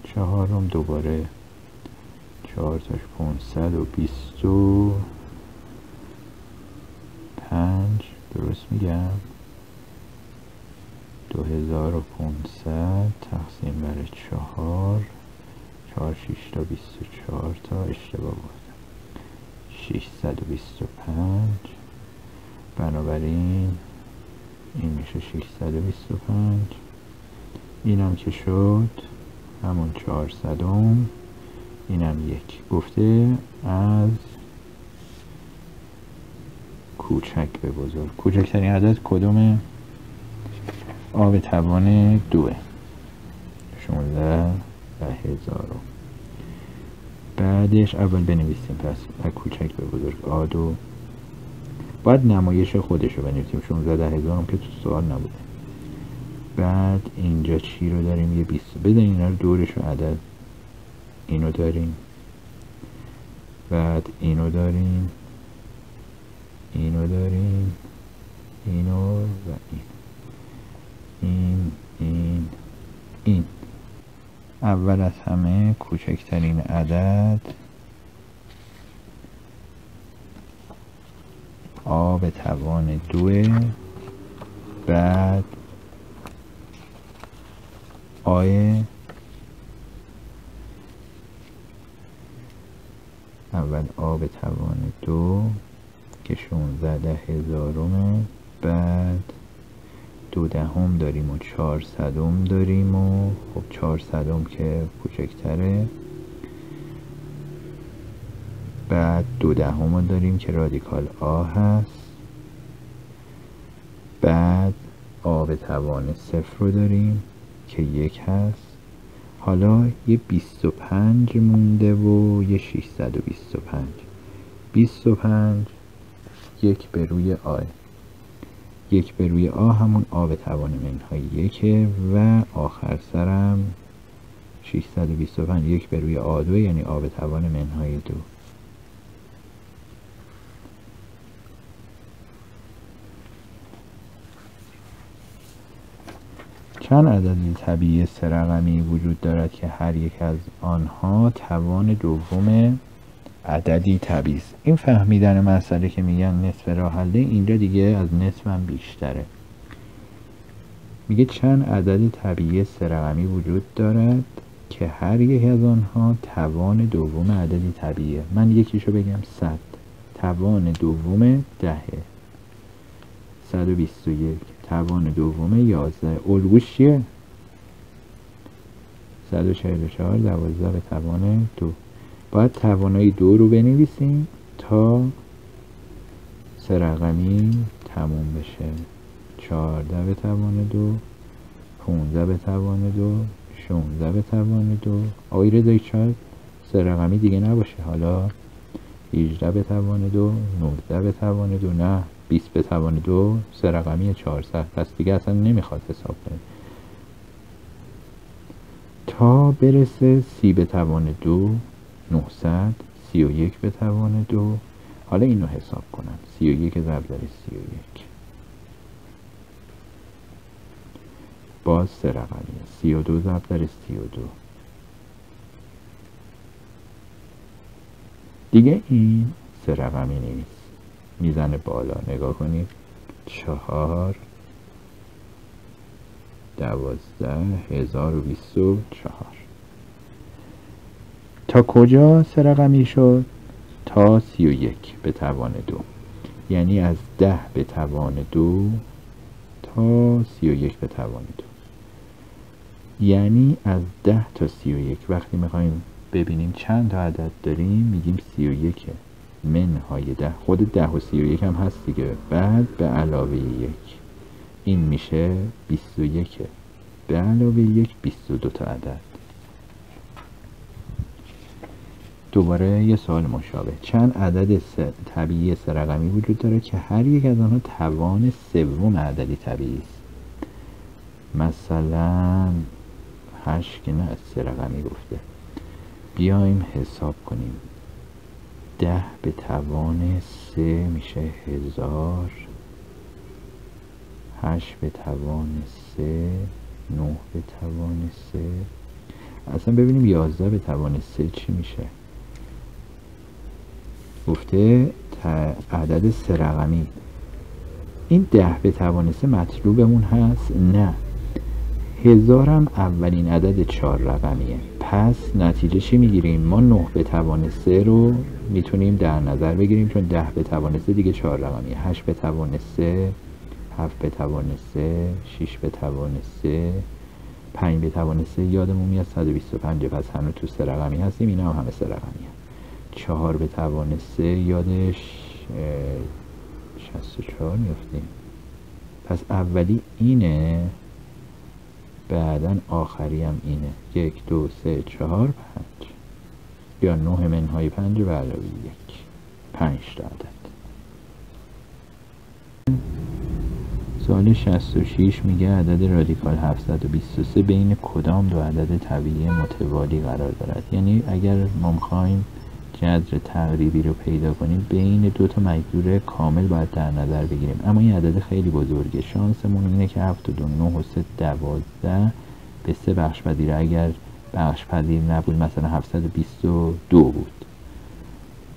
چهارم دوباره چهار تاش پونصد و بیست و پنج. درست میگم؟ دو هزار و پونصد تقسیم بر چهار چهار شیش تا بیست و چهار تا اشتباه و پنج. بنابراین این میشه شیشصد و بیست و پنج. اینم که شد؟ همون چهارصدم. اینم یک. گفته از کوچک به بزرگ. کوچکترین عدد کدومه؟ آب توان دوه. شموله و هزارو. بعدش اول بنویسیم پس از کوچک به بزرگ آدو باید نمایش خودش رو بنویسیم. 16 ده هزارم که تو سوال نبوده. بعد اینجا چی رو داریم؟ یه بیست. بده اینا رو دورش رو عدد. اینو داریم. بعد اینو داریم. اینو داریم. اینو و این این این این اول از همه کوچکترین عدد آ به توان دوه بعد آی اول آ به توان دو که شونزده هزارمه بعد دو دهم داریم و چهار صدم داریم و خب چهار صدم که کوچکتره. بعد دو دهم رو داریم که رادیکال آ هست. بعد آ به توان صفر رو داریم که یک هست. حالا یه 25 مونده و یه 625 25 یک به روی آ یک به روی آ همون آ به توان منهای یکه و آخر سرم 625 یک به روی آ دو یعنی آ به توان منهای دو. چند عدد طبیعی سرقمی وجود دارد که هر یک از آنها توان دوم عددی است این فهمیدن مسئله که میگن نصف راه حله اینجا دیگه از نصف هم بیشتره. میگه چند عدد طبیعی سرقمی وجود دارد که هر یک از آنها توان دوم عددی طبیعیه. من یکیشو بگم صد. توان دوم دهه. 121 توان دوم 11 الگوش چیه؟ 144 12 به توان دو. باید توانایی دو رو بنویسیم تا سه رقمی تموم بشه. 14 به توان دو 15 به توان دو 16 به توان دو. آقای رضایی شاید سه رقمی دیگه نباشه. حالا 18 به توان دو 19 به توان دو نه 20 به توان دو. سه رقمی 400 پس دیگه اصلا نمی‌خواد حساب کنیم تا برسه سی به توان دو 900 31 به توان دو. حالا اینو حساب کنم. 31 ضرب در 31 باز سه رقمیه 32 ضرب در 32 دیگه این سه رقمی نیست. می‌زنه بالا. نگاه کنید. چهار دوازده هزار و بیست و چهار. تا کجا سه رقمی شد؟ تا سی و یک به توان دو. یعنی از ده به توان دو تا سی و یک به توان دو. یعنی از ده تا سی و یک. وقتی می‌خوایم ببینیم چند تا عدد داریم میگیم سی و یکه منهای ده. خود ده و سی و یک هم هست دیگه. بعد به علاوه یک. این میشه بیست و یکه به علاوه یک بیست و دو تا عدد. دوباره یه سوال مشابه. چند عدد طبیعی سرقمی وجود داره که هر یک از آنها توان سوم عددی طبیعی است؟ مثلا هشت که نه سرقمی گفته. بیایم حساب کنیم. ده به توان سه میشه هزار. هشت به توان سه نه به توان سه. اصلا ببینیم یازده به توان سه چی میشه؟ گفته عدد سه رقمی. این ده به توان سه مطلوبمون هست؟ نه. هزارم اولین عدد چهار رقمیه. پس نتیجه چی می‌گیریم؟ ما نه به توان سه رو می‌تونیم در نظر بگیریم چون ده به توان سه دیگه چهار رقمیه. هشت به توان سه هفت به توان سه شیش به توان سه پنج به توان سه یادمون میاد 125 پس همه تو سه رقمی هستیم اینا هم همه سه رقمی هست چهار به توان سه یادش شست و چهار میفتیم پس اولی اینه بعدا آخری هم اینه. یک دو سه چهار پنج. یا نه منهای پنج و علاوه یک پنج تا عدد. سوال 66 میگه عدد رادیکال 723 بین کدام دو عدد طبیعی متوالی قرار دارد؟ یعنی اگر ما می‌خوایم جذر تقریبی رو پیدا کنیم بین دو تا مجذور کامل باید در نظر بگیریم. اما این عدد خیلی بزرگه شانسمون اینه که 79 و 3 12 به سه بخش پذیره. اگر بخش پذیر نبود مثلا 722 بود.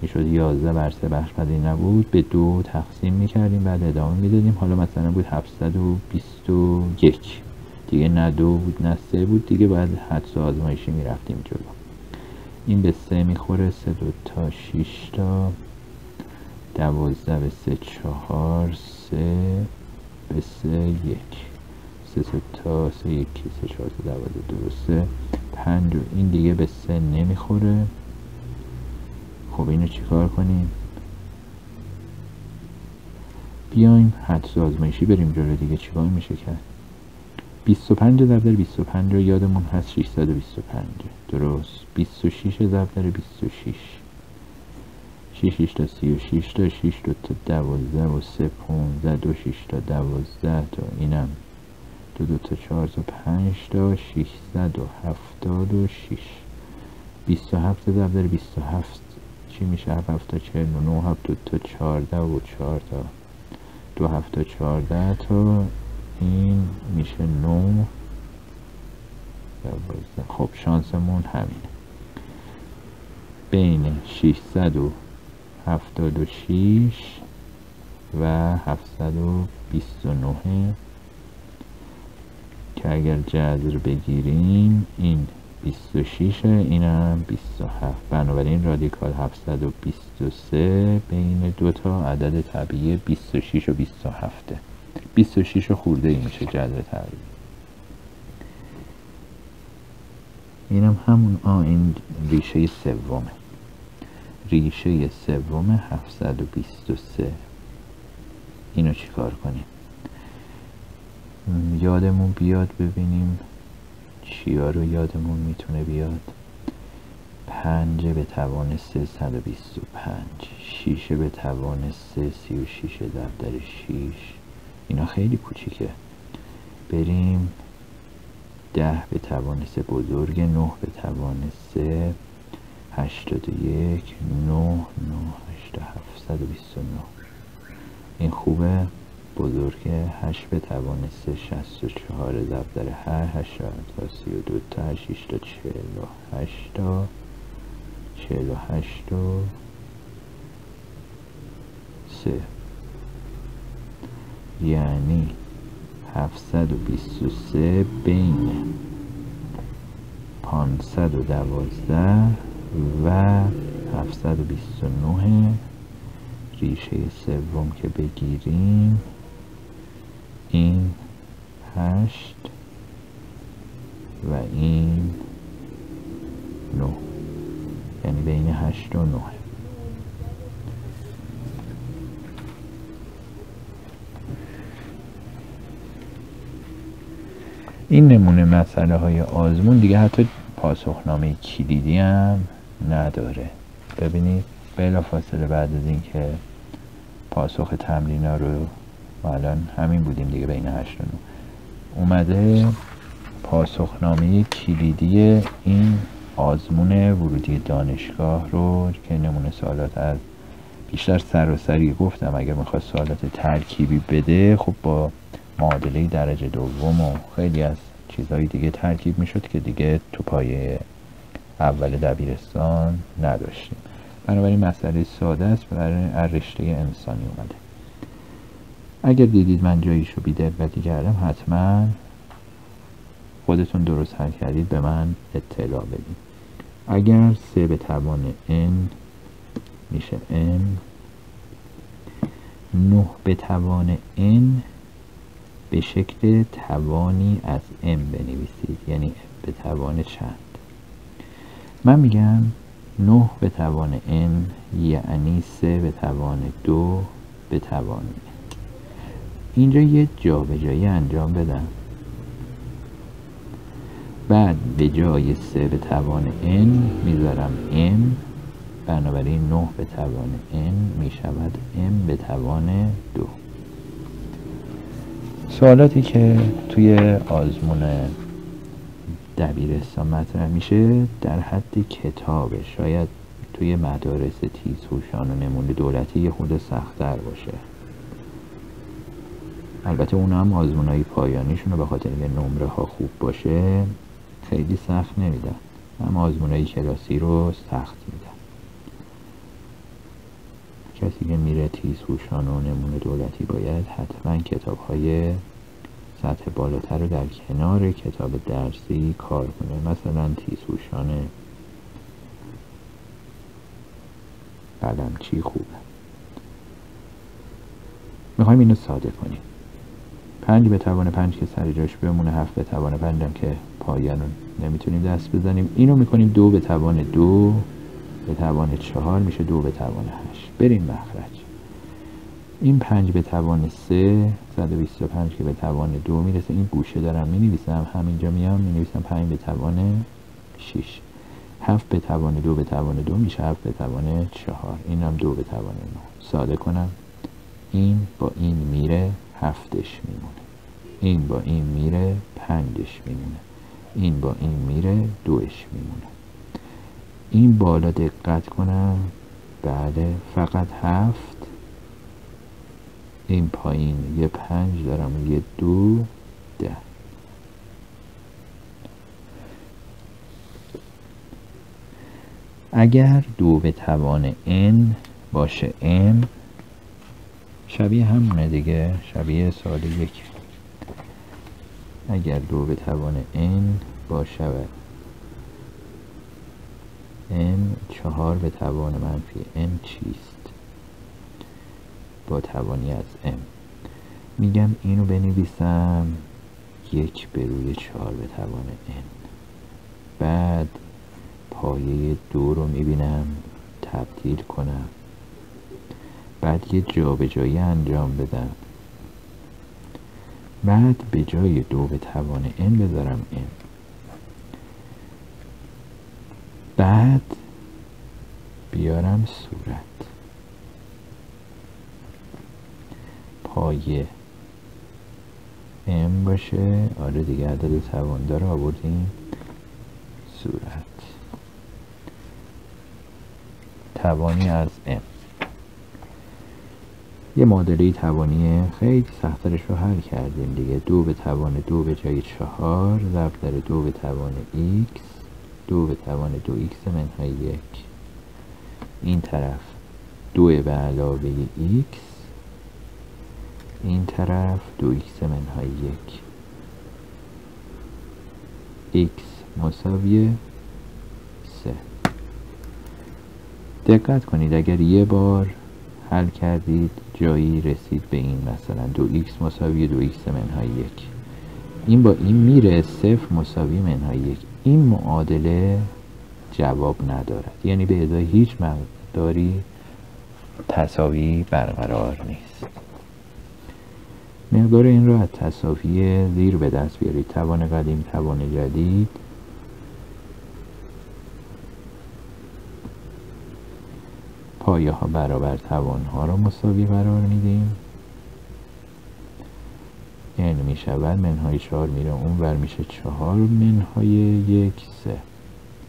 می‌شد 11 بر 3 بخش پذیر نبود. به دو تقسیم می‌کردیم بعد ادامه می‌دادیم. حالا مثلا بود 721 دیگه نه دو بود نه سه بود. دیگه باید حدس آزمایشی می‌رفتیم جلو. این به سه می‌خوره سه دو تا شیش تا دوازده به سه چهار سه به سه یک. سه سه تا سه یکی سه چهار سه دوازده دو سه پنج این دیگه به سه نمی‌خوره. خب اینو چیکار کنیم؟ بیایم حدس آزمایشی بریم جلو دیگه. چیکار میشه کرد؟ 25 ضرب در 25 رو یادمون هست 625 درست؟ 26 ضرب در 26 6 6 تا 36 تا 6 دو تا 12 و 3 15 دو 6 تا 12 تا اینم. دو دو تا 4 تا 5 تا 676 27 ضرب در 27 چی میشه؟ 7 7 تا 49 7 دو تا 14 و 4 تا. دو 7 تا 14 تا این میشه 9 خب شانسمون همینه. بین 676 و 729 که اگر جذر بگیریم این 26 اینم 27 بنابراین رادیکال 723 بین دو تا عدد طبیعی 26 و 27 26 خورده میشه جذر طبیعی. اینم همون آ این ریشه سومه. ریشه سوم 723 اینو چیکار کنیم؟ یادمون بیاد ببینیم چیا رو یادمون می‌تونه بیاد. پنج به توان سه صد و بیست و پنج. شیشه به توان سه سی و شیشه دفتر شیش. اینا خیلی کوچیکه. بریم ده به توان سه بزرگ نه به توان سه. این خوبه؟ بزرگ هشت به توان سه شست و چهار ضرب در هر هشت تا سی و دو تا هشت تا چهل و هشت تا چهل و هشت و سه. یعنی هفتصد و بیست و سه بین پانصد و دوازده و هفتصد و بیست و نه ریشه سوم که بگیریم. این هشت و این نو یعنی بین هشت و نه. این نمونه مسئله های آزمون دیگه حتی پاسخنامه کلیدی هم نداره. ببینید بلا فاصله بعد از اینکه پاسخ تمرین ها رو الان همین بودیم دیگه بین هشت و اومده پاسخنامه کلیدی این آزمون ورودی دانشگاه رو که نمونه سوالات از بیشتر سری گفتم. اگر می‌خواد سوالات ترکیبی بده خب با معادله درجه دوم و خیلی از چیزهای دیگه ترکیب می‌شد که دیگه تو پایه اول دبیرستان نداشتیم. بنابراین مسئله ساده است برای رشته انسانی اومده. اگر دیدید من جاییشو بیدقتی کردم حتما خودتون درست حل کردید به من اطلاع بدید. اگر سه به توان n میشه n نه به توان n به شکل توانی از m بنویسید. یعنی به توان چند؟ من میگم نه به توان n یعنی سه به توان دو به توان اینجا یه جابجایی انجام بدم. بعد به جای سه به توان n می‌ذارم m بنابراین 9 به توان n می شود m به توان دو. سوالاتی که توی آزمون دبیرستان مطرح میشه در حد کتابه شاید توی مدارس تیزهوشان و نمونه دولتی یه خود سختتر باشه. البته اونا هم آزمون های پایانیشون رو به خاطر اینکه نمره ها خوب باشه خیلی سخت نمیدن. هم آزمون های کلاسی رو سخت میدن. کسی که میره تیزهوشان و نمونه دولتی باید حتما کتاب های سطح بالاتر رو در کنار کتاب درسی کار کنه. مثلا تیزهوشان چی خوبه. می‌خوایم اینو ساده کنیم. پنج به توان پنج که سر جاش بمونه هفت به توان پنج هم که پایان رو نمی‌تونیم دست بزنیم. اینو می‌کنیم دو به توان دو به توان چهار میشه دو به توان هشت. بریم مخرج. این پنج به توان سه صد و پنج که به توان دو می‌رسه. این گوشه دارم می نویسم همینجا میام می نویسم پنج به توان شیش هفت به توان دو به توان دو میشه. هفت به توان چهار. این هم دو به توان نو ساده کنم. این با این میره هفتش میمونه. این با این میره پنجش میمونه. این با این میره دوش میمونه. این بالا دقت کنم. بله فقط هفت. این پایین یه پنج دارم یه دو ده. اگر دو به توان n باشه m شبیه همونه دیگه شبیه سال یک. اگر دو به توان n باشه m چهار به توان منفی n چیست؟ توانی از m میگم اینو بنویسم. یک به روی چهار به توان n بعد پایه دو رو می‌بینم. تبدیل کنم. بعد یه جابجایی انجام بدم. بعد به جای دو به توان n بذارم n بعد بیارم صورت. پایه m باشه. آره دیگه عدد تواندار آوردیم. صورت. توانی از m. یه معادله توانی خیلی سخترش رو حل کردیم دیگه. دو به توان دو به جای چهار ضرب در دو به توان x دو به توان دو x منهای یک. این طرف دو به علاوه x. این طرف دو x منهای یک. x مساوی سه. دقت کنید اگر یه بار حل کردید جایی رسید به این مثلا دو x مساوی دو x منهای یک. این با این میره صفر مساوی منهای یک. این معادله جواب ندارد. یعنی به ازای هیچ مقداری تصاوی برقرار نیست. مقدار این را از تصاوی زیر به دست بیارید. توان قدیم توان جدید. پایه ها برابر توان ها را مساوی قرار میدیم. یعنی می شود منهای چهار میره اون ور میشه چهار منهای یک سه.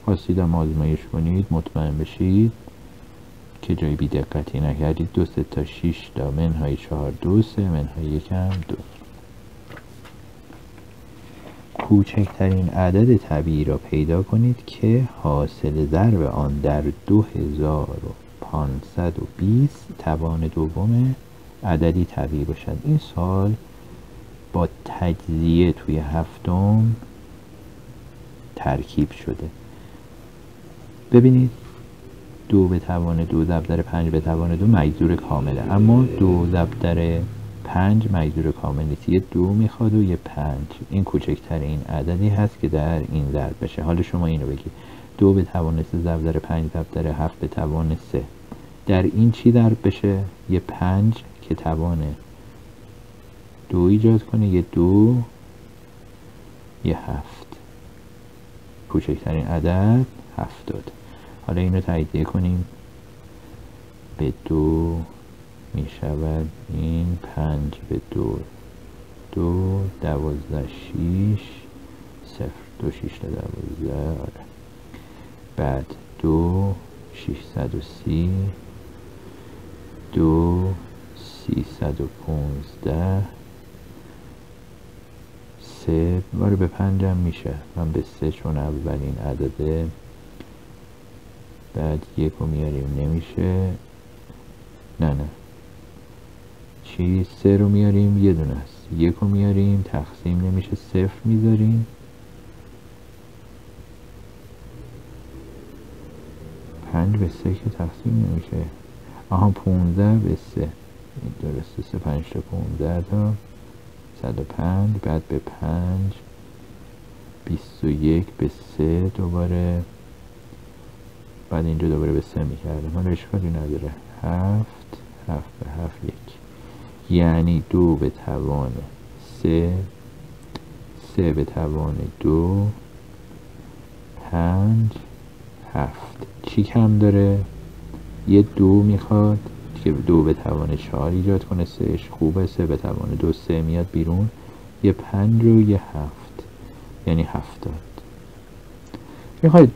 خواستیدم آزمایش کنید مطمئن بشید. که جای بی دقتی نکردید دو سه تا شیش تا منهای چهار دو سه منهای یکم دو. کوچکترین عدد طبیعی را پیدا کنید که حاصل ضرب آن در دو هزار و 520 توان دوم عددی طبیعی باشد. این سال با تجزیه توی هفتم ترکیب شده. ببینید دو به توان دو ضرب پنج به توان دو مجذور کامله. اما دو ضرب پنج مجذور کامل نیست. یه دو می‌خواد و یه پنج. این کوچکترین عددی هست که در این ضرب بشه. حالا شما اینو بگید دو به توان سه ضرب در پنج ضرب در هفت به توان سه. در این چی در بشه؟ یه پنج که توانه دو ایجاد کنه. یه دو یه هفت. کوچکترین عدد هفتاد. حالا اینو تاییدیه کنیم. به دو می شود این پنج به دو دو دوازده شیش صفر دو شیش تا دوازده. آره. بعد دو شیشصد و سی دو سیصد و پونزده سه. باره به پنجم میشه. من به سه چون اولین عدده بعد یک رو میاریم. نمیشه؟ نه نه. چی؟ سه رو میاریم یه دونه است. یک رو میاریم تقسیم نمیشه. صفر می‌ذاریم. پنج به سه که تقسیم نمیشه. آها پونزده به سه. درسته. سه پنج تا پونزده تا صد و پنج. بعد به پنج. بیست و یک به سه دوباره. بعد اینجا دوباره به سه می‌کردم. حالا اشکالی نداره. هفت هفت به هفت یک. یعنی دو به توان سه سه به توان دو پنج هفت. چی کم داره؟ یه دو می‌خواد. که دو به توان چهار ایجاد کنه سهش خوبه. سه به توان دو سه میاد بیرون. یه پنج و یه هفت. یعنی هفتاد. می‌خواید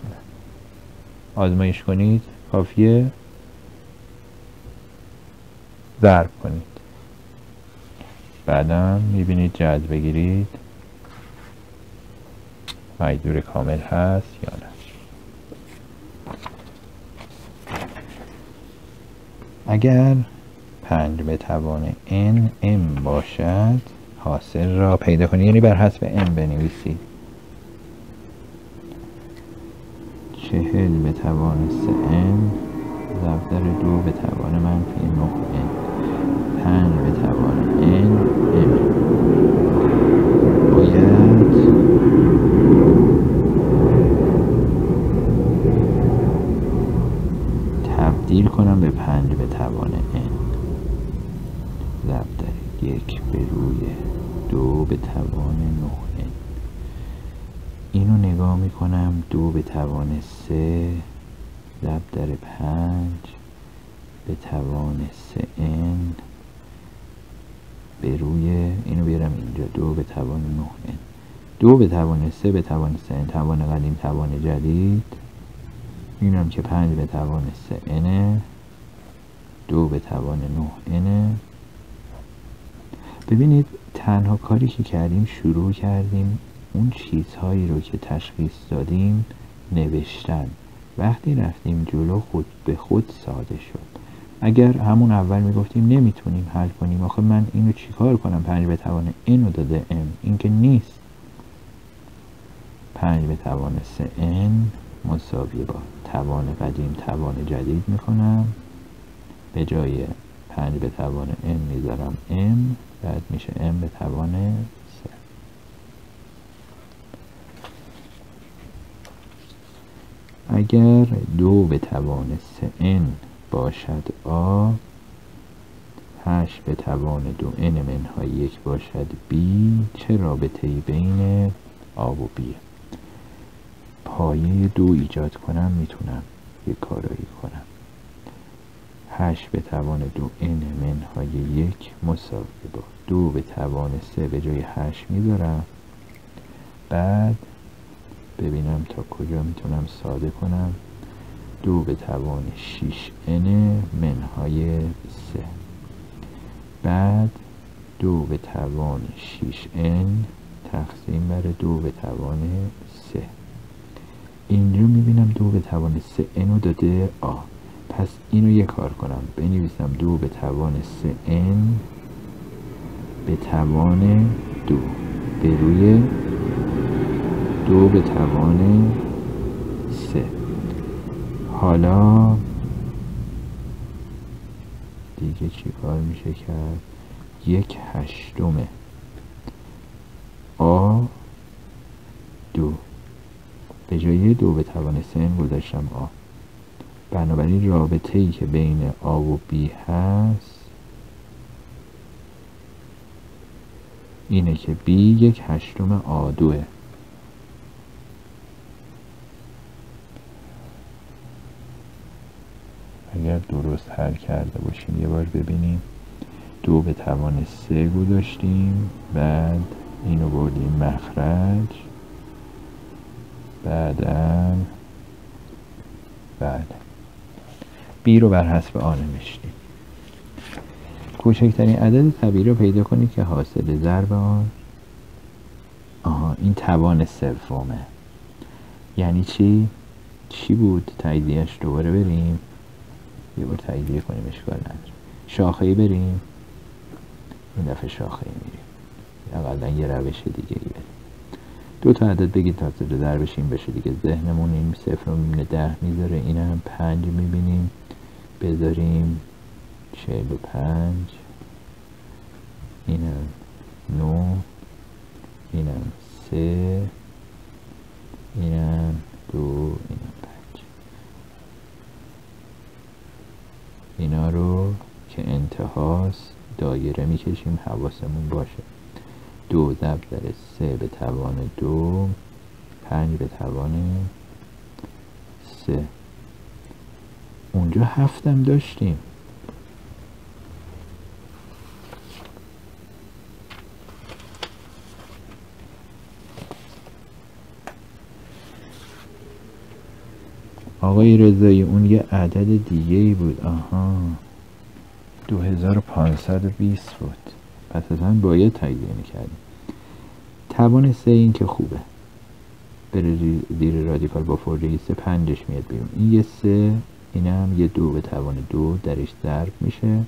آزمایش کنید کافیه؟ ضرب کنید. بعدم می‌بینید جد بگیرید. مجدور کامل هست یا نه؟ اگر پنج به توان n m باشد حاصل را پیدا کنید. یعنی بر حسب m بنویسید. چهل به توان سه n ضرب در دو به توان منفی نه n پنج به توان n m باید تبدیل کنم به پنج به توان n ضرب در یک به روی دو به توان نه. نگاه می‌کنم. دو به توان سه ضرب در پنج. به توان سه n. به روی اینو بیارم اینجا. دو به توان نه n. دو به توان سه به توان سه n. توان قدیم توان جدید. می‌بینم که پنج به توان سه n. دو به توان نه n. ببینید تنها کاری که کردیم شروع کردیم اون چیزهایی رو که تشخیص دادیم نوشتن. وقتی رفتیم جلو خود به خود ساده شد. اگر همون اول می‌گفتیم نمی‌تونیم حل کنیم آخه من اینو چیکار کنم؟ پنج به توان اینو داده ام. این که نیست. پنج به توان سه n مساوی با توان قدیم توان جدید می‌کنم. به جای پنج به توان n می‌ذارم m بعد میشه m به توان اگر دو به توان سه n باشد آ هشت به توان دو n منهای یک باشد b چه رابطه بین آ و b پایه دو ایجاد کنم می‌تونم یک کارایی کنم. هشت به توان دو n منهای یک مساوی با دو به توان سه به جای هشت می‌ذارم. بعد ببینم تا کجا می‌تونم ساده کنم. دو به توان شیش n منهای سه. بعد دو به توان شیش n تقسیم بر دو به توان سه. اینجا می‌بینم دو به توان سه n رو داده آ. پس اینو یه کار کنم. بنویسم دو به توان سه n به توان دو. به روی دو به توان سه. حالا دیگه چی کار میشه کرد؟ یک هشتم آ دو. به جای دو به توان سه گذاشتم آ. بنابراین رابطه ای که بین آ و بی هست اینه که بی یک هشتم آ دوه. اگر درست حل کرده باشیم یه بار ببینیم. دو به توان سه گذاشتیم. بعد اینو بردیم مخرج. بعدم بعد. بی رو بر حسب آن نوشتیم. کوچکترین عدد طبیعی رو پیدا کنید که حاصل ضرب آن. آها این توان سومه. یعنی چی؟ چی بود؟ تاییدیش دوباره بریم. یه بار تاییدیه کنیم اشکال نداره. شاخهی بریم. این دفعه شاخهی میریم. اقلا یه روش دیگه ای بریم. دو تا عدد بگید تا در بشیم بشه دیگه. ذهنمون این صفر رو می‌بینه ده می‌ذاره این هم پنج می‌بینیم. بذاریم چهل و پنج. اینم نو. اینم سه. اینم دو. اینم پنج. اینا رو که انتهاست دایره می‌کشیم حواسمون باشه. دو ضرب در سه به توان دو پنج به توان سه. اونجا هفتم داشتیم. آقای رضایی اون یه عدد دیگه ای بود. آها. دو هزار پانصد و بیست بود. پس اصلا باید تاییدیه می‌کردیم. توان سه این که خوبه. بره زیر رادیکال با فرجه سه پنجش میاد بیرون. این یه سه این هم یه دو به توان دو درش ضرب میشه.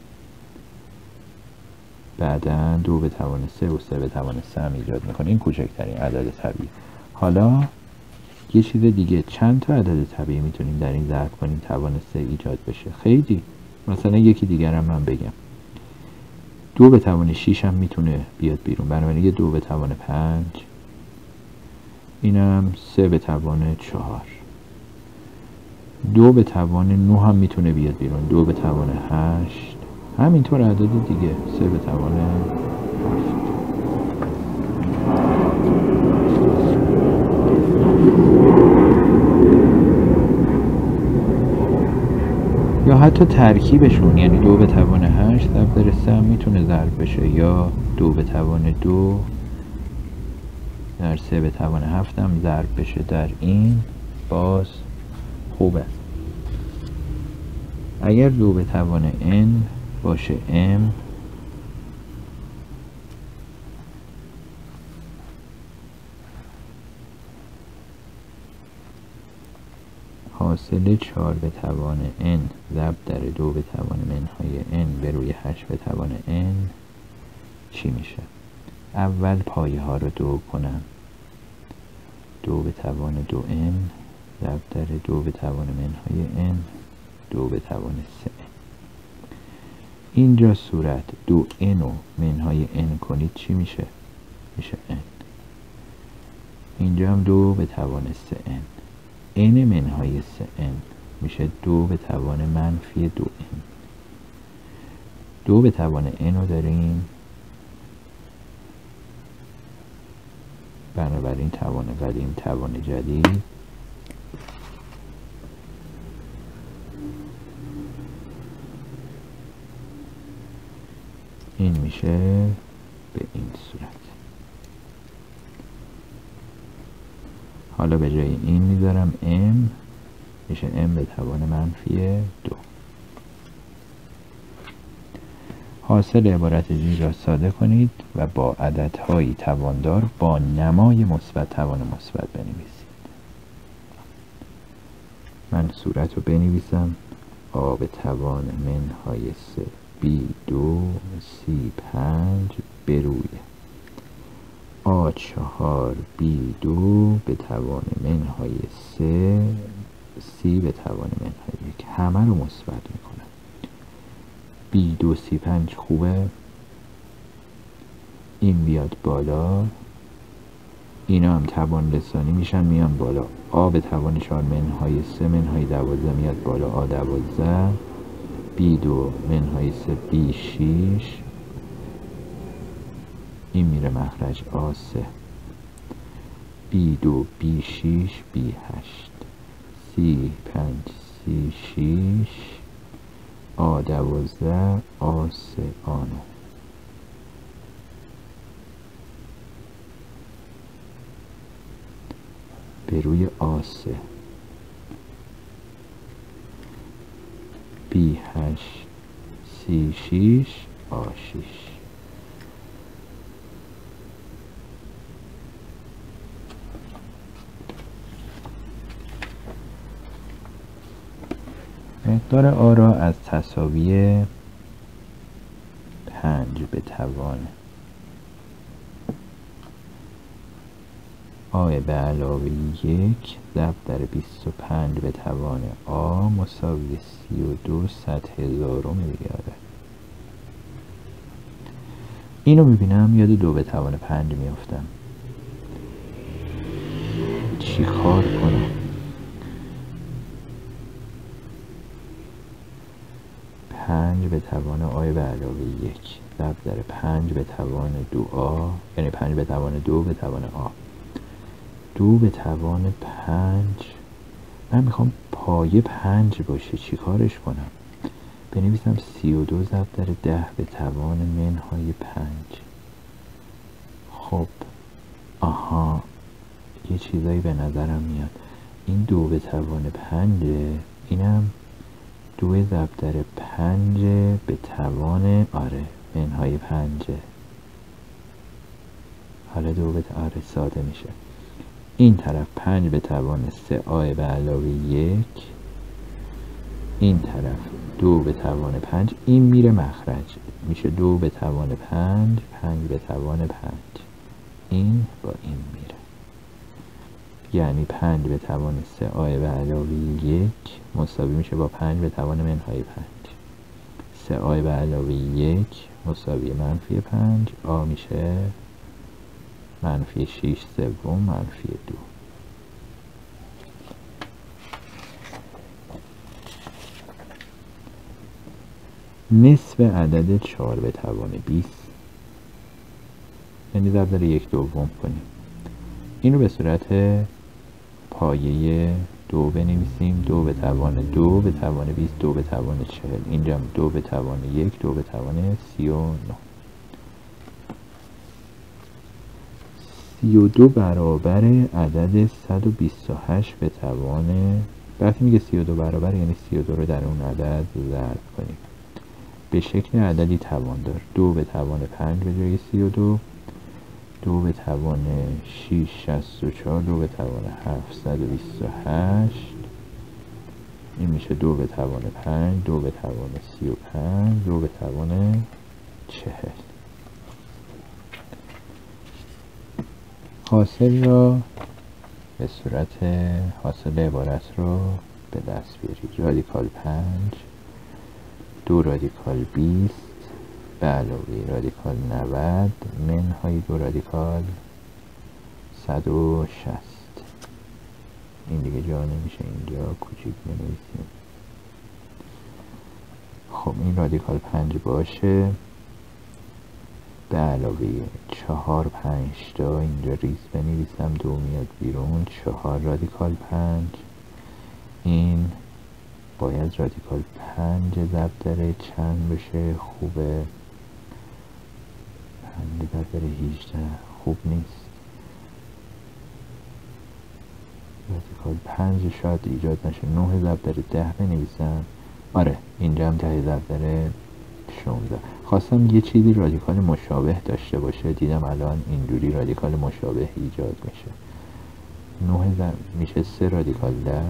بعدا دو به توان سه و سه به توان سه هم ایجاد می‌کنه. این کوچکترین عدد طبیعی حالا یه چیز دیگه چند تا عدد طبیعی می‌تونیم در این ضرب کنیم توان سه ایجاد بشه؟ خیلی. مثلا یکی دیگر هم من بگم. دو به توان 6 هم می‌تونه بیاد بیرون. بنابراین یه دو به توان 5 اینم سه به توان 4 دو به توان 9 هم می‌تونه بیاد بیرون. دو به توان 8 همینطور اعداد دیگه. سه به توان 7 حتی ترکیبشون یعنی دو به توان هشت ضرب در سه هم می‌تونه ضرب بشه یا دو به توان دو در سه به توان هفت هم ضرب بشه. در این باز خوبه. اگر دو به توان n باشه m فاصله 4 به توان n ضرب در دو به توان منهای n به روی 8 به توان n چی میشه؟ اول پایه ها رو دو کنم. دو به توان دو n ضرب در دو به توان منهای n دو به توان 3 اینجا صورت دو n و منهای n کنید چی میشه؟ میشه n. اینجا هم دو به توان 3n n منهای سه n میشه دو به توان منفی دو n. دو به توان n رو داریم. بنابراین توان قدیم توان جدید. این میشه به این صورت. حالا به جای این می‌ذارم m. میشه m به توان منفی دو. حاصل عبارت زیر را ساده کنید و با عددهایی تواندار با نمای مثبت توان مثبت بنویسید. من صورت رو بنویسم. آ به توان منهای سه بی دو سی پنج بروی آ چهار بی دو به توان منهای سه سی به توان منهای یک. همه رو مثبت می‌کنم بی دو سی پنج خوبه. این بیاد بالا. اینا هم توان لسانی میشن میان بالا. آ به توان چهار منهای سه منهای دوازده میاد بالا. آ دوازده. بی دو منهای سه بی شیش. این میره مخرج آسه. بی دو بی شیش بی هشت. سی پنج سی شیش. آ دوازده آسه آنو به روی آسه. بی هشت سی شیش آ شیش. مقدار آ از تصاوی پنج به توان آی به علاوه یک ضرب در بیست و پنج به توان آ مساوی سی و دو ست هزارم بیاره اینو می‌بینم یاد دو به توان پنج میافتم. چی کار کنم؟ پنج به توان آی به علاوه یک. ضرب در پنج به توان دو آ. یعنی پنج به توان دو به توان آ. دو به توان پنج. من می‌خوام پایه پنج باشه. چی کارش کنم؟ بنویسم سی و دو ضرب در ده به توان منهای پنج. خب. آها. یه چیزایی به نظرم میاد. این دو به توان پنجه. اینم دو ضرب در پنج به توان آره منهای پنجه حالا دو به آره ساده میشه. این طرف پنج به توان سه آی به علاوه یک. این طرف دو به توان پنج. این میره مخرج. میشه دو به توان پنج پنج به توان پنج. این با این میره. یعنی پنج به توان سه آی به علاوه یک مساوی میشه با پنج به توان منهای پنج. سه آی به علاوه یک مساوی منفی پنج. آ میشه منفی 6 سوم منفی دو. نصف عدد چهار به توان 20 یعنی ضرب در یک دوم کنیم. این رو به صورت پایه دو بنویسیم. دو به توان دو به توان 20 دو به توان چهل. اینجا دو به توان یک دو به توان سی و نه. سی و دو برابر عدد 128 به توان. وقتی میگه 32 برابر یعنی 32 رو در اون عدد ضرب کنیم. به شکل عددی توان دار. دو به توان 5 به جای 32 دو به توان 6 64 دو به توان 728 این میشه دو به توان 5 دو به توان 35 دو به توان 40 حاصل را به صورت حاصل عبارت رو به دست بیارید. رادیکال 5 دو رادیکال 20 به علاوه رادیکال 90 منهای دو رادیکال 160 این دیگه جا نمیشه اینجا کوچیک بنویسیم. خب این رادیکال 5 باشه. به علاوه چهار پنج تا اینجا ریز بنویسم دو میاد بیرون. چهار رادیکال پنج. این باید رادیکال پنج ضرب داره. چند بشه؟ خوبه. ضرب داره هیچده خوب نیست. رادیکال پنج شاید ایجاد نشه. نه ضرب داره ده بنویسم آره اینجا هم ده ضرب داره 16 خواستم یه چیزی رادیکال مشابه داشته باشه. دیدم الان اینجوری رادیکال مشابه ایجاد میشه. 9 میشه 3 رادیکال 10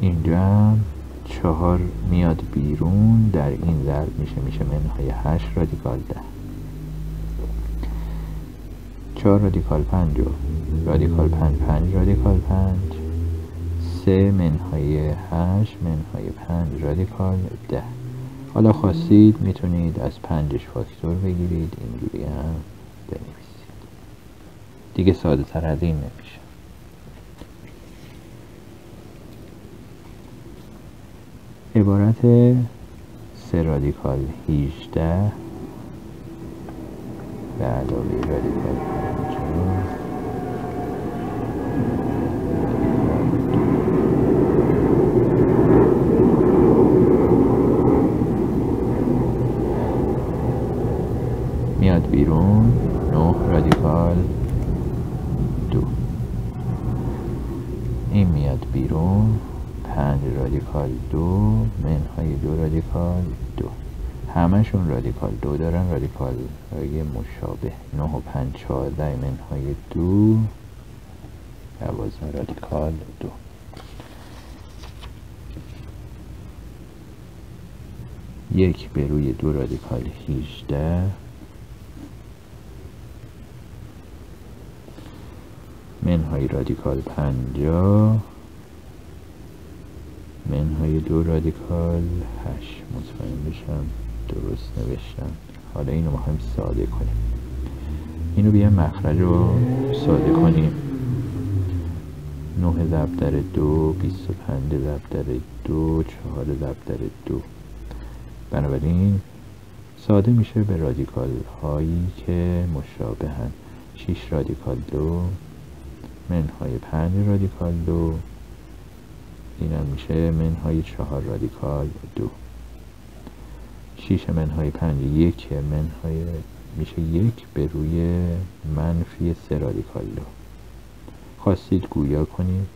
اینجا هم چهار میاد بیرون در این ضرب میشه میشه منهای 8 رادیکال 10 4 رادیکال 5 رادیکال 5 5 رادیکال 5 3 منهای 8 منهای 5 رادیکال 10 حالا خواستید می‌تونید از پنجش فاکتور بگیرید اینجوری هم بنویسید. دیگه ساده تر از این نمیشه. عبارت سه رادیکال 18 به علاوه رادیکال 50 میاد بیرون. 9 رادیکال دو. بیرون. پنج رادیکال دو منهای دو رادیکال دو. همشون رادیکال دو دارن رادیکال های مشابه. نه و پنج چهارده منهای دو. دوازده رادیکال دو. یک به روی دو رادیکال هیجده منهای رادیکال پنجاه. منهای دو رادیکال هشت مطمئن بشم درست نوشتم. حالا اینو ما هم ساده کنیم. اینو بیا مخرج رو ساده کنیم. نه ضرب در دو بیست و پنج ضرب در دو چهار ضرب در دو. بنابراین ساده میشه به رادیکال هایی که مشابه هن 6 رادیکال دو منهای پنج رادیکال دو. اینم میشه منهای چهار رادیکال دو. شیش منهای پنج یک. منهای میشه یک به روی منفی سه رادیکال دو. خواستید گویا کنید.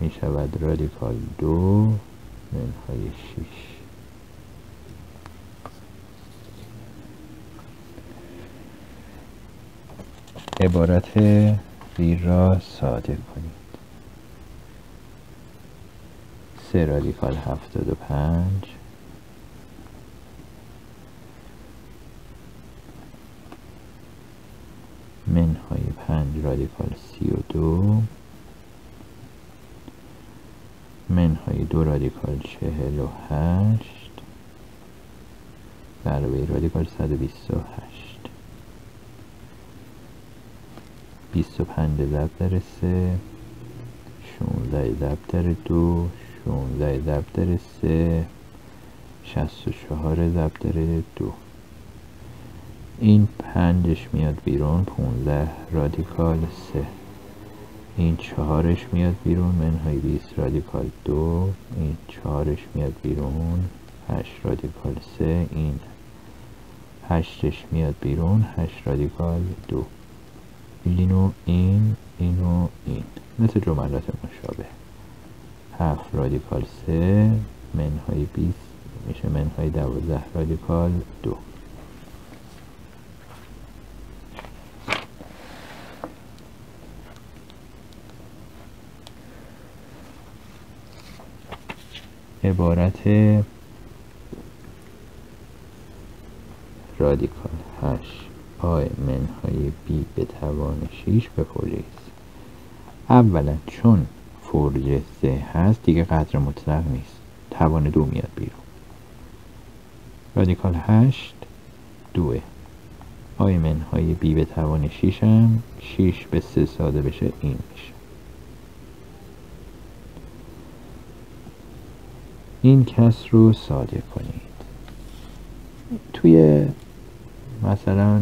می‌شود رادیکال دو منهای شیش. عبارت زیر را ساده کنید. سه رادیکال هفتاد و پنج. منهای پنج رادیکال سی و دو. منهای دو رادیکال چهل و هشت. ضربه رادیکال صد و بیست و هشت. بیست و پنج ضرب در سه. شونزده ضرب در دو. شونزده ضرب در سه شست و چهار ضرب در دو. این پنجش میاد بیرون پونزده رادیکال سه. این چهارش میاد بیرون منهای 20 رادیکال دو. این چهارش میاد بیرون هشت رادیکال سه. این هشتش میاد بیرون هشت رادیکال دو. اینو این اینو این. مثل جملات مشابه. هفت رادیکال سه منهای 20 میشه منهای دوازده رادیکال دو. عبارت رادیکال هش آی منهای بی به توان 6 به پولیس اولا چون فرج سه هست دیگه قدر مطلق نیست. توان دو میاد بیرون. رادیکال هشت دوه. آی منهای بی به توان 6 هم 6 به سه ساده بشه این میشه. این کس رو ساده کنید. توی مثلا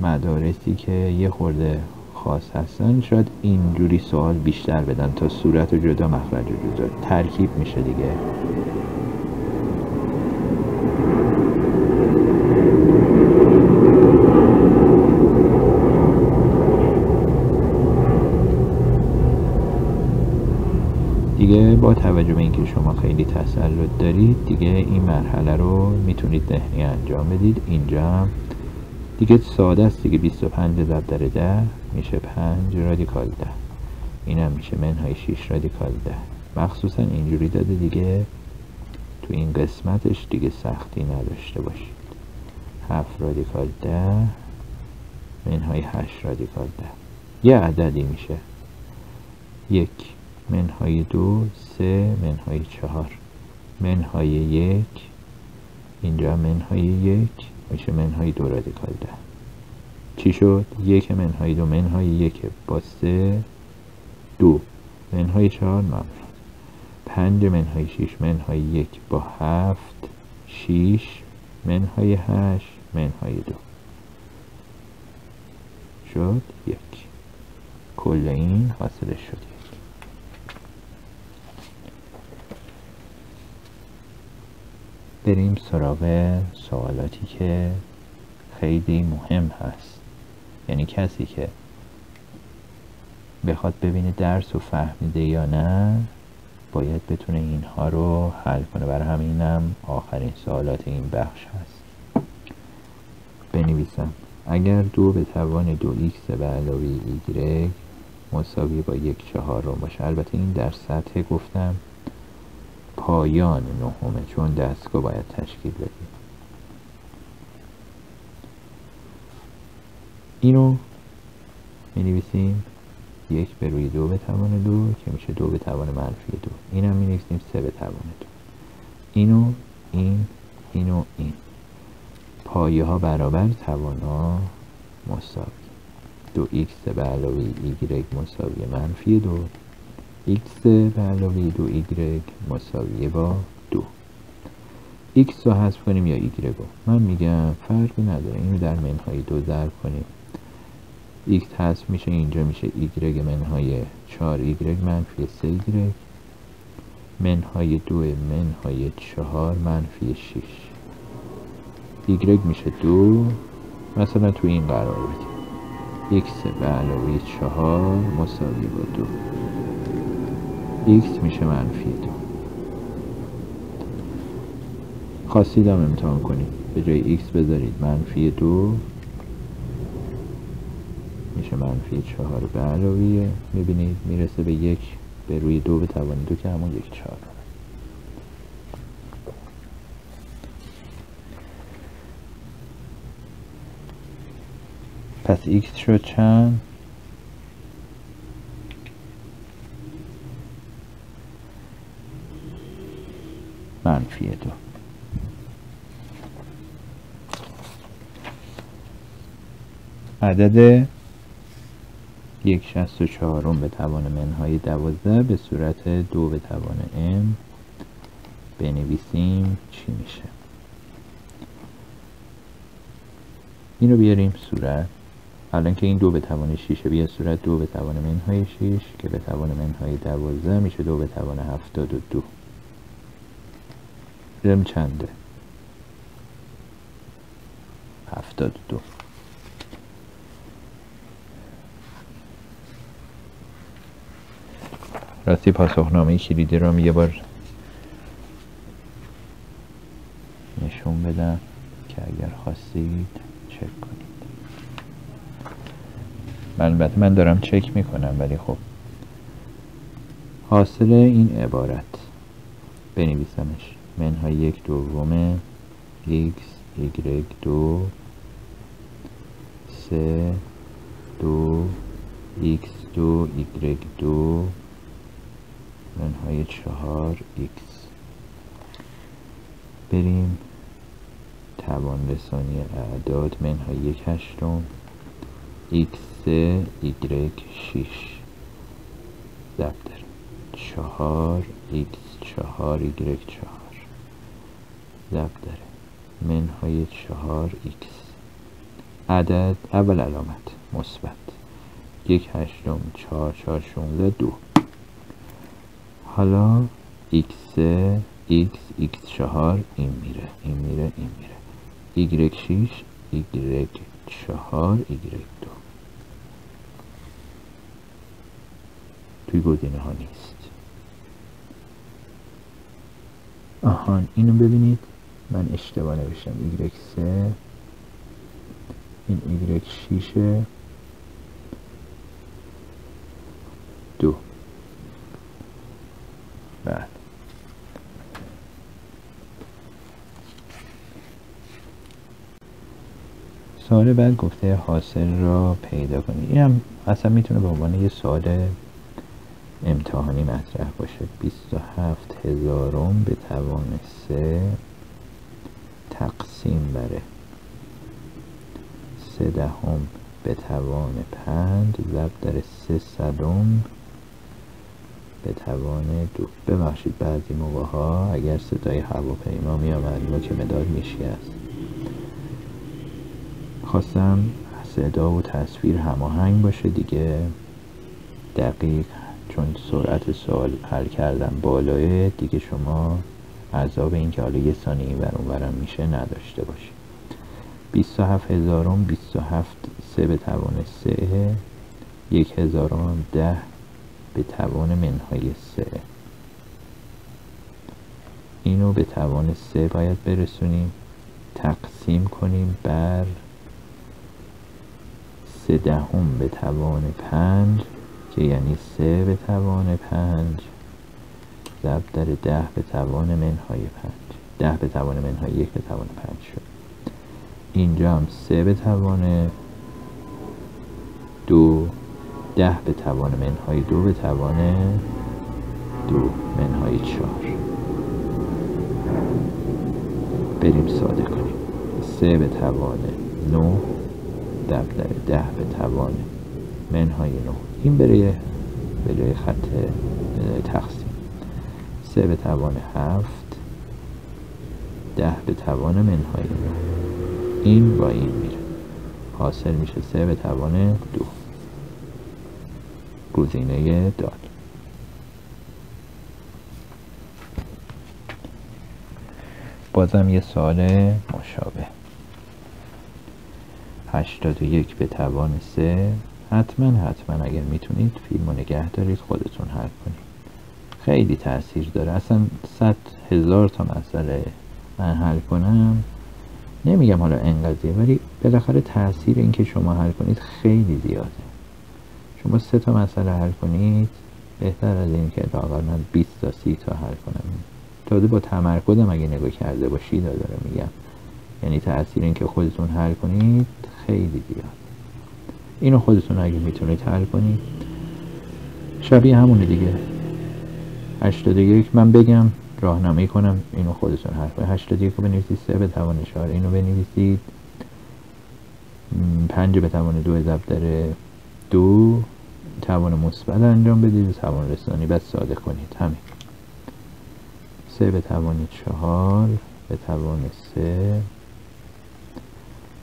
مدارسی که یه خورده خاص هستن شاید اینجوری سوال بیشتر بدن تا صورت و جدا مخرج و جدا. ترکیب میشه دیگه. دیگه با توجه به اینکه شما خیلی تسلط دارید دیگه این مرحله رو می‌تونید ذهنی انجام بدید. اینجا هم دیگه ساده است دیگه 25 ضرب در ده میشه 5 رادیکال ده. اینم میشه منهای 6 رادیکال ده. مخصوصا اینجوری داده دیگه تو این قسمتش دیگه سختی نداشته باشید. 7 رادیکال ده منهای 8 رادیکال ده. یه عددی میشه. یک منهای دو سه منهای چهار. منهای یک اینجا منهای یک میشه منهای دو رادیکال ده. چی شد؟ یک منهای دو منهای یک با سه دو. منهای چهار ممنون پنج منهای شیش منهای یک با هفت شیش منهای هشت منهای دو. شد یک. کل این حاصلش شد بریم سراغ سوالاتی که خیلی مهم هست. یعنی کسی که بخواد ببینه درس و فهمیده یا نه باید بتونه اینها رو حل کنه. برای همینم آخرین سوالات این بخش هست. بنویسم. اگر دو به توان دو ایکس به علاوه ایگرگ مساوی با یک چهارم باشه. البته این در سطح گفتم پایان نهمه چون دستگاه باید تشکیل بدیم اینو می نویسیم یک به روی دو به توان دو که میشه دو به توان منفی دو. این هم می نویسیم سه به توان دو. اینو این اینو این. پایه ها برابر توان ها مساوی. دو ایکس به علاوه ایگرگ مساوی منفی دو. ایکس به علاوه دو ایگرگ مساوی با دو. ایکس رو حذف کنیم یا ایگرگ رو من میگم فرقی نداره. اینو در منهای دو ضرب کنیم. X هست میشه اینجا میشه y منهای 4 y منفی 3 y منهای 2 منهای 4 منفی 6 y میشه 2 مثلا تو این قرار بدیم x به علاوه 4 مساوی با 2 x میشه منفی 2 خواستید امتحان کنید. به جای x بذارید منفی 2 میشه منفی چهار به علاوه می‌بینید می‌رسه به یک به روی دو به توان دو که همون یک چهار پس x شد چند؟ منفی دو. عدد یک شست و چهارم به توان منهای دوازده به صورت دو به توان ام. بنویسیم چی میشه. این رو بیاریم صورت. الان که این دو به توان شیشه بیا صورت دو به توان منهای شیش که به توان منهای 12 میشه دو به توان 72 رم چنده؟ 72 راستی پاسخنامه کلیدی رو یه بار نشون بدم که اگر خواستید چک کنید. البته من دارم چک می‌کنم ولی خب حاصل این عبارت بنویسمش. منهای یک دوم x y دو سه دو x دو y دو منهای چهار x بریم. توان رسانی اعداد منهای یک هشتم. x سه y شیش. ضرب چهار x چهار y چهار. داره منهای چهار x عدد. اول علامت. مثبت. یک هشتم چهار چهار شونزده دو. حالا x x x چهار این میره این میره این میره. Y 6 y چهار y دو. توی گزینه ها نیست. آهان اینو ببینید. من اشتباه نوشتم. Y 3 این y 6 دو بعد سوال بعد گفته حاصل را پیدا کنید این اصلا می‌تونه به عنوان یه سوال امتحانی مطرح باشه. 27 هزارم به توان سه تقسیم بره. سه دهم به توان پنج ضرب در سه صدم به توان دو. ببخشید بعضی موقع ها اگر صدای هواپیما می آمد ما که مداد میشی خواستم صدا و تصویر هماهنگ باشه دیگه. دقیق چون سرعت سوال حل کردم بالای دیگه شما عذاب این که حالا یه ثانیه بر اونورم میشه نداشته باشید. 27 هزارم 27 سه به توان سه یک هزارم ده به توان منهای سه. اینو به توان سه باید برسونیم تقسیم کنیم بر سه دهم به توان پنج که یعنی سه به توان پنج. ضرب در ده به توان منهای پنج. ده به توان منهای یک به توان پنج شد. اینجا هم سه به توان دو ده به توان منهای دو به توان دو منهای چهار. بریم ساده کنیم. سه به توان در ده به توان منهای نو این برای برای خط تقسیم. سه به توان هفت ده به توان منهای نو این با این میره. حاصل میشه سه به توان دو. گزینه داد. بازم یه سال مشابه. هشتاد و یک به توان سه. حتما حتما اگر می‌تونید فیلم رو نگه دارید خودتون حل کنید. خیلی تاثیر داره. اصلا صد هزار تا مسئله من حل کنم. نمیگم حالا انقدر ولی بالاخره تاثیر این که شما حل کنید خیلی زیاده. شما سه تا مسئله حل کنید بهتر از این که لاغر من 20 تا 30 تا حل کنم. تازه با تمرکزم اگه نگاه کرده باشید داره میگم. یعنی تاثیر این که خودتون حل کنید خیلی زیاد. اینو خودتون اگه می‌تونید حل کنید شبیه همونه دیگه. 81 من بگم راهنمایی کنم اینو خودتون حل کنید 81 رو بنویسید 3 به توان 4 اینو بنویسید. 5 به توان 2 ضرب در 2 توان مثبت انجام بدید توان رسانی بعد ساده کنید. همین. 3 به توان 4 به توان 3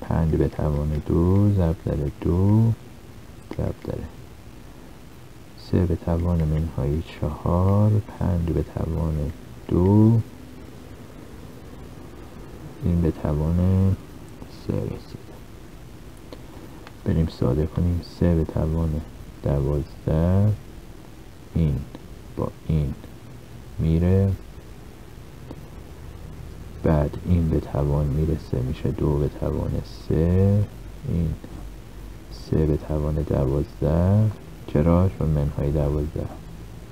پنج به توان دو ضرب در دو ضرب در سه به توان منهای چهار پنج به توان دو این به توان سه رسید. بریم ساده کنیم. سه به توان دوازده این با این میره. بعد این به توان می‌رسه. میشه دو به توان سه. این سه به توان دوازده. چرا؟ چون منهای دوازده.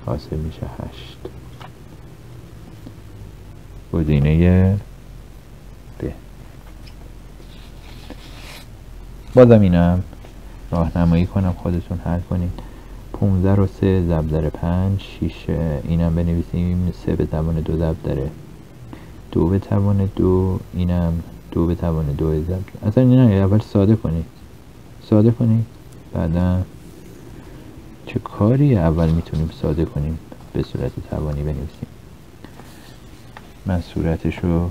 حاصل میشه هشت. گزینه ب بازم اینم. راهنمایی کنم خودتون حل کنید. 15 رو سه ضرب در پنج شیشه. اینم بنویسیم. سه به توان دو ضرب داره دو به توان دو اینم دو به توان دو ضرب اصلا اینا اول ساده کنید ساده کنید بعدا چه کاری اول می‌تونیم ساده کنیم؟ به صورت توانی بنویسیم. من صورتش رو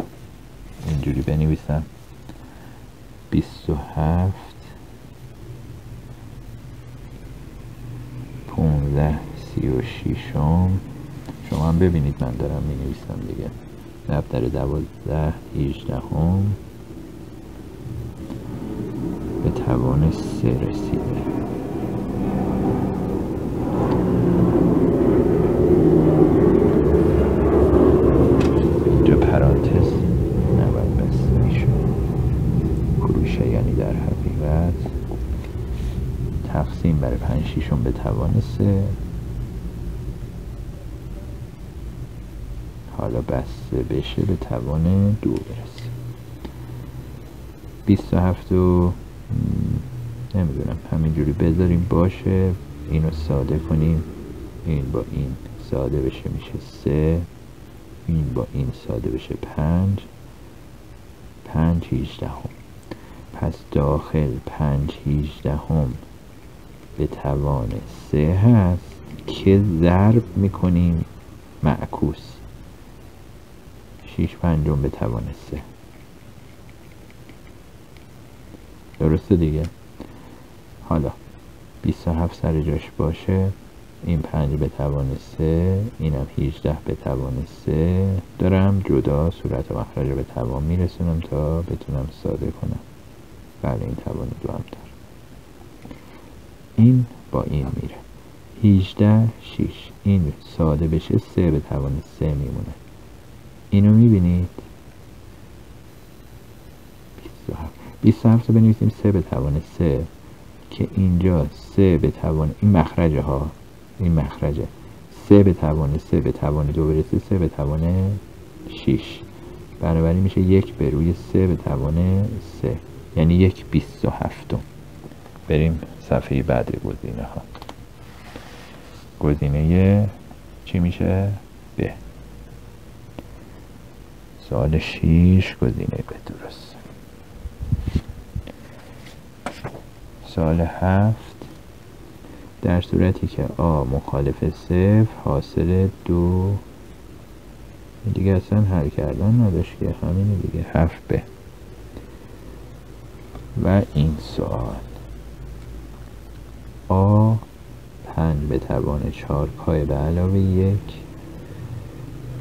اینجوری بنویسم. بیست و هفت پونزده سی و شیشم شما هم ببینید من دارم می نویسم دیگه. دفتر دوازده هیجدهم به توان سه رسیده. پرانتز نباید یعنی در حقیقت تقسیم برای پنج شیشم به توان سه. حالا بسته بشه به توان دو برسه بیست و هفت و نمی‌دونم همینجوری بذاریم باشه. اینو ساده کنیم. این با این ساده بشه میشه سه. این با این ساده بشه پنج. پنج هیجده هم پس داخل پنج هیجده هم به توان سه هست. که ضرب می‌کنیم معکوس. شیش پنجم به توان سه درسته دیگه؟ حالا 27 سر جاش باشه این پنج به توان سه اینم 18 به توان سه دارم جدا صورت و مخرج به توان میرسونم تا بتونم ساده کنم. بله این توان دو هم دار این با این میره. 18 6 این ساده بشه 3 به توان 3 میمونه. اینو می‌بینید؟ 27 27 رو بنویسیم 3 به توان 3 که اینجا 3 به توان این مخرجه ها این مخرجه. 3 به توان 3 به توان 2 برسه 3 به توان 6 بنابراین میشه یک به روی 3 به توان 3 یعنی یک 27 بریم صفحه بعد گزینه ها گزینه چی میشه؟ سال 6 گزینه به درست. سال هفت در صورتی که آ مخالف صفر حاصل دو. دیگه اصلا حل کردن نداشت که همینه دیگه هفت به. و این سوال. آ پنج به توان چهار کای به علاوه یک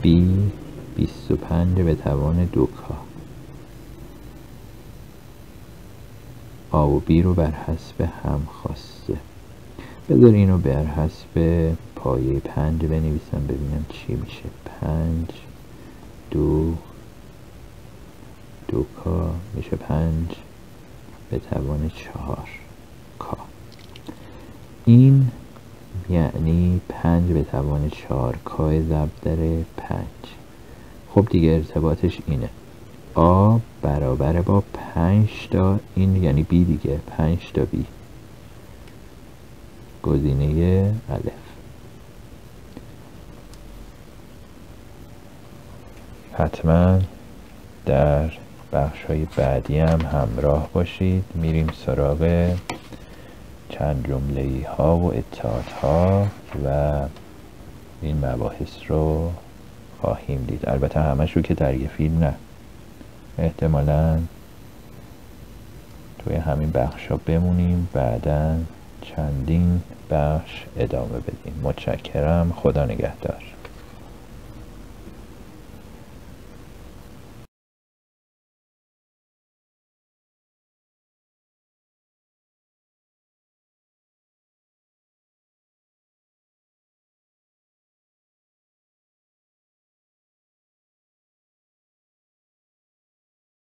بی بیست و پنج به توان دو کا آ و بی رو بر حسب هم خواسته. بذار اینو بر حسب پایه پنج بنویسم ببینم چی میشه. پنج دو دو کا میشه پنج به توان چهار کا این یعنی پنج به توان چهار کای ضرب در پنج. خب دیگه ارتباطش اینه. آ برابر با پنج تا این یعنی بی دیگه پنج تا بی. گزینه الف. حتما در بخش های بعدی هم همراه باشید. میریم سراغ چند جمله ها و اطاعت ها و این مباحث رو خواهیم دید. البته همش رو که در یه فیلم نه. احتمالا توی همین بخش ها بمونیم بعدا چندین بخش ادامه بدیم. متشکرم. خدا نگهدار.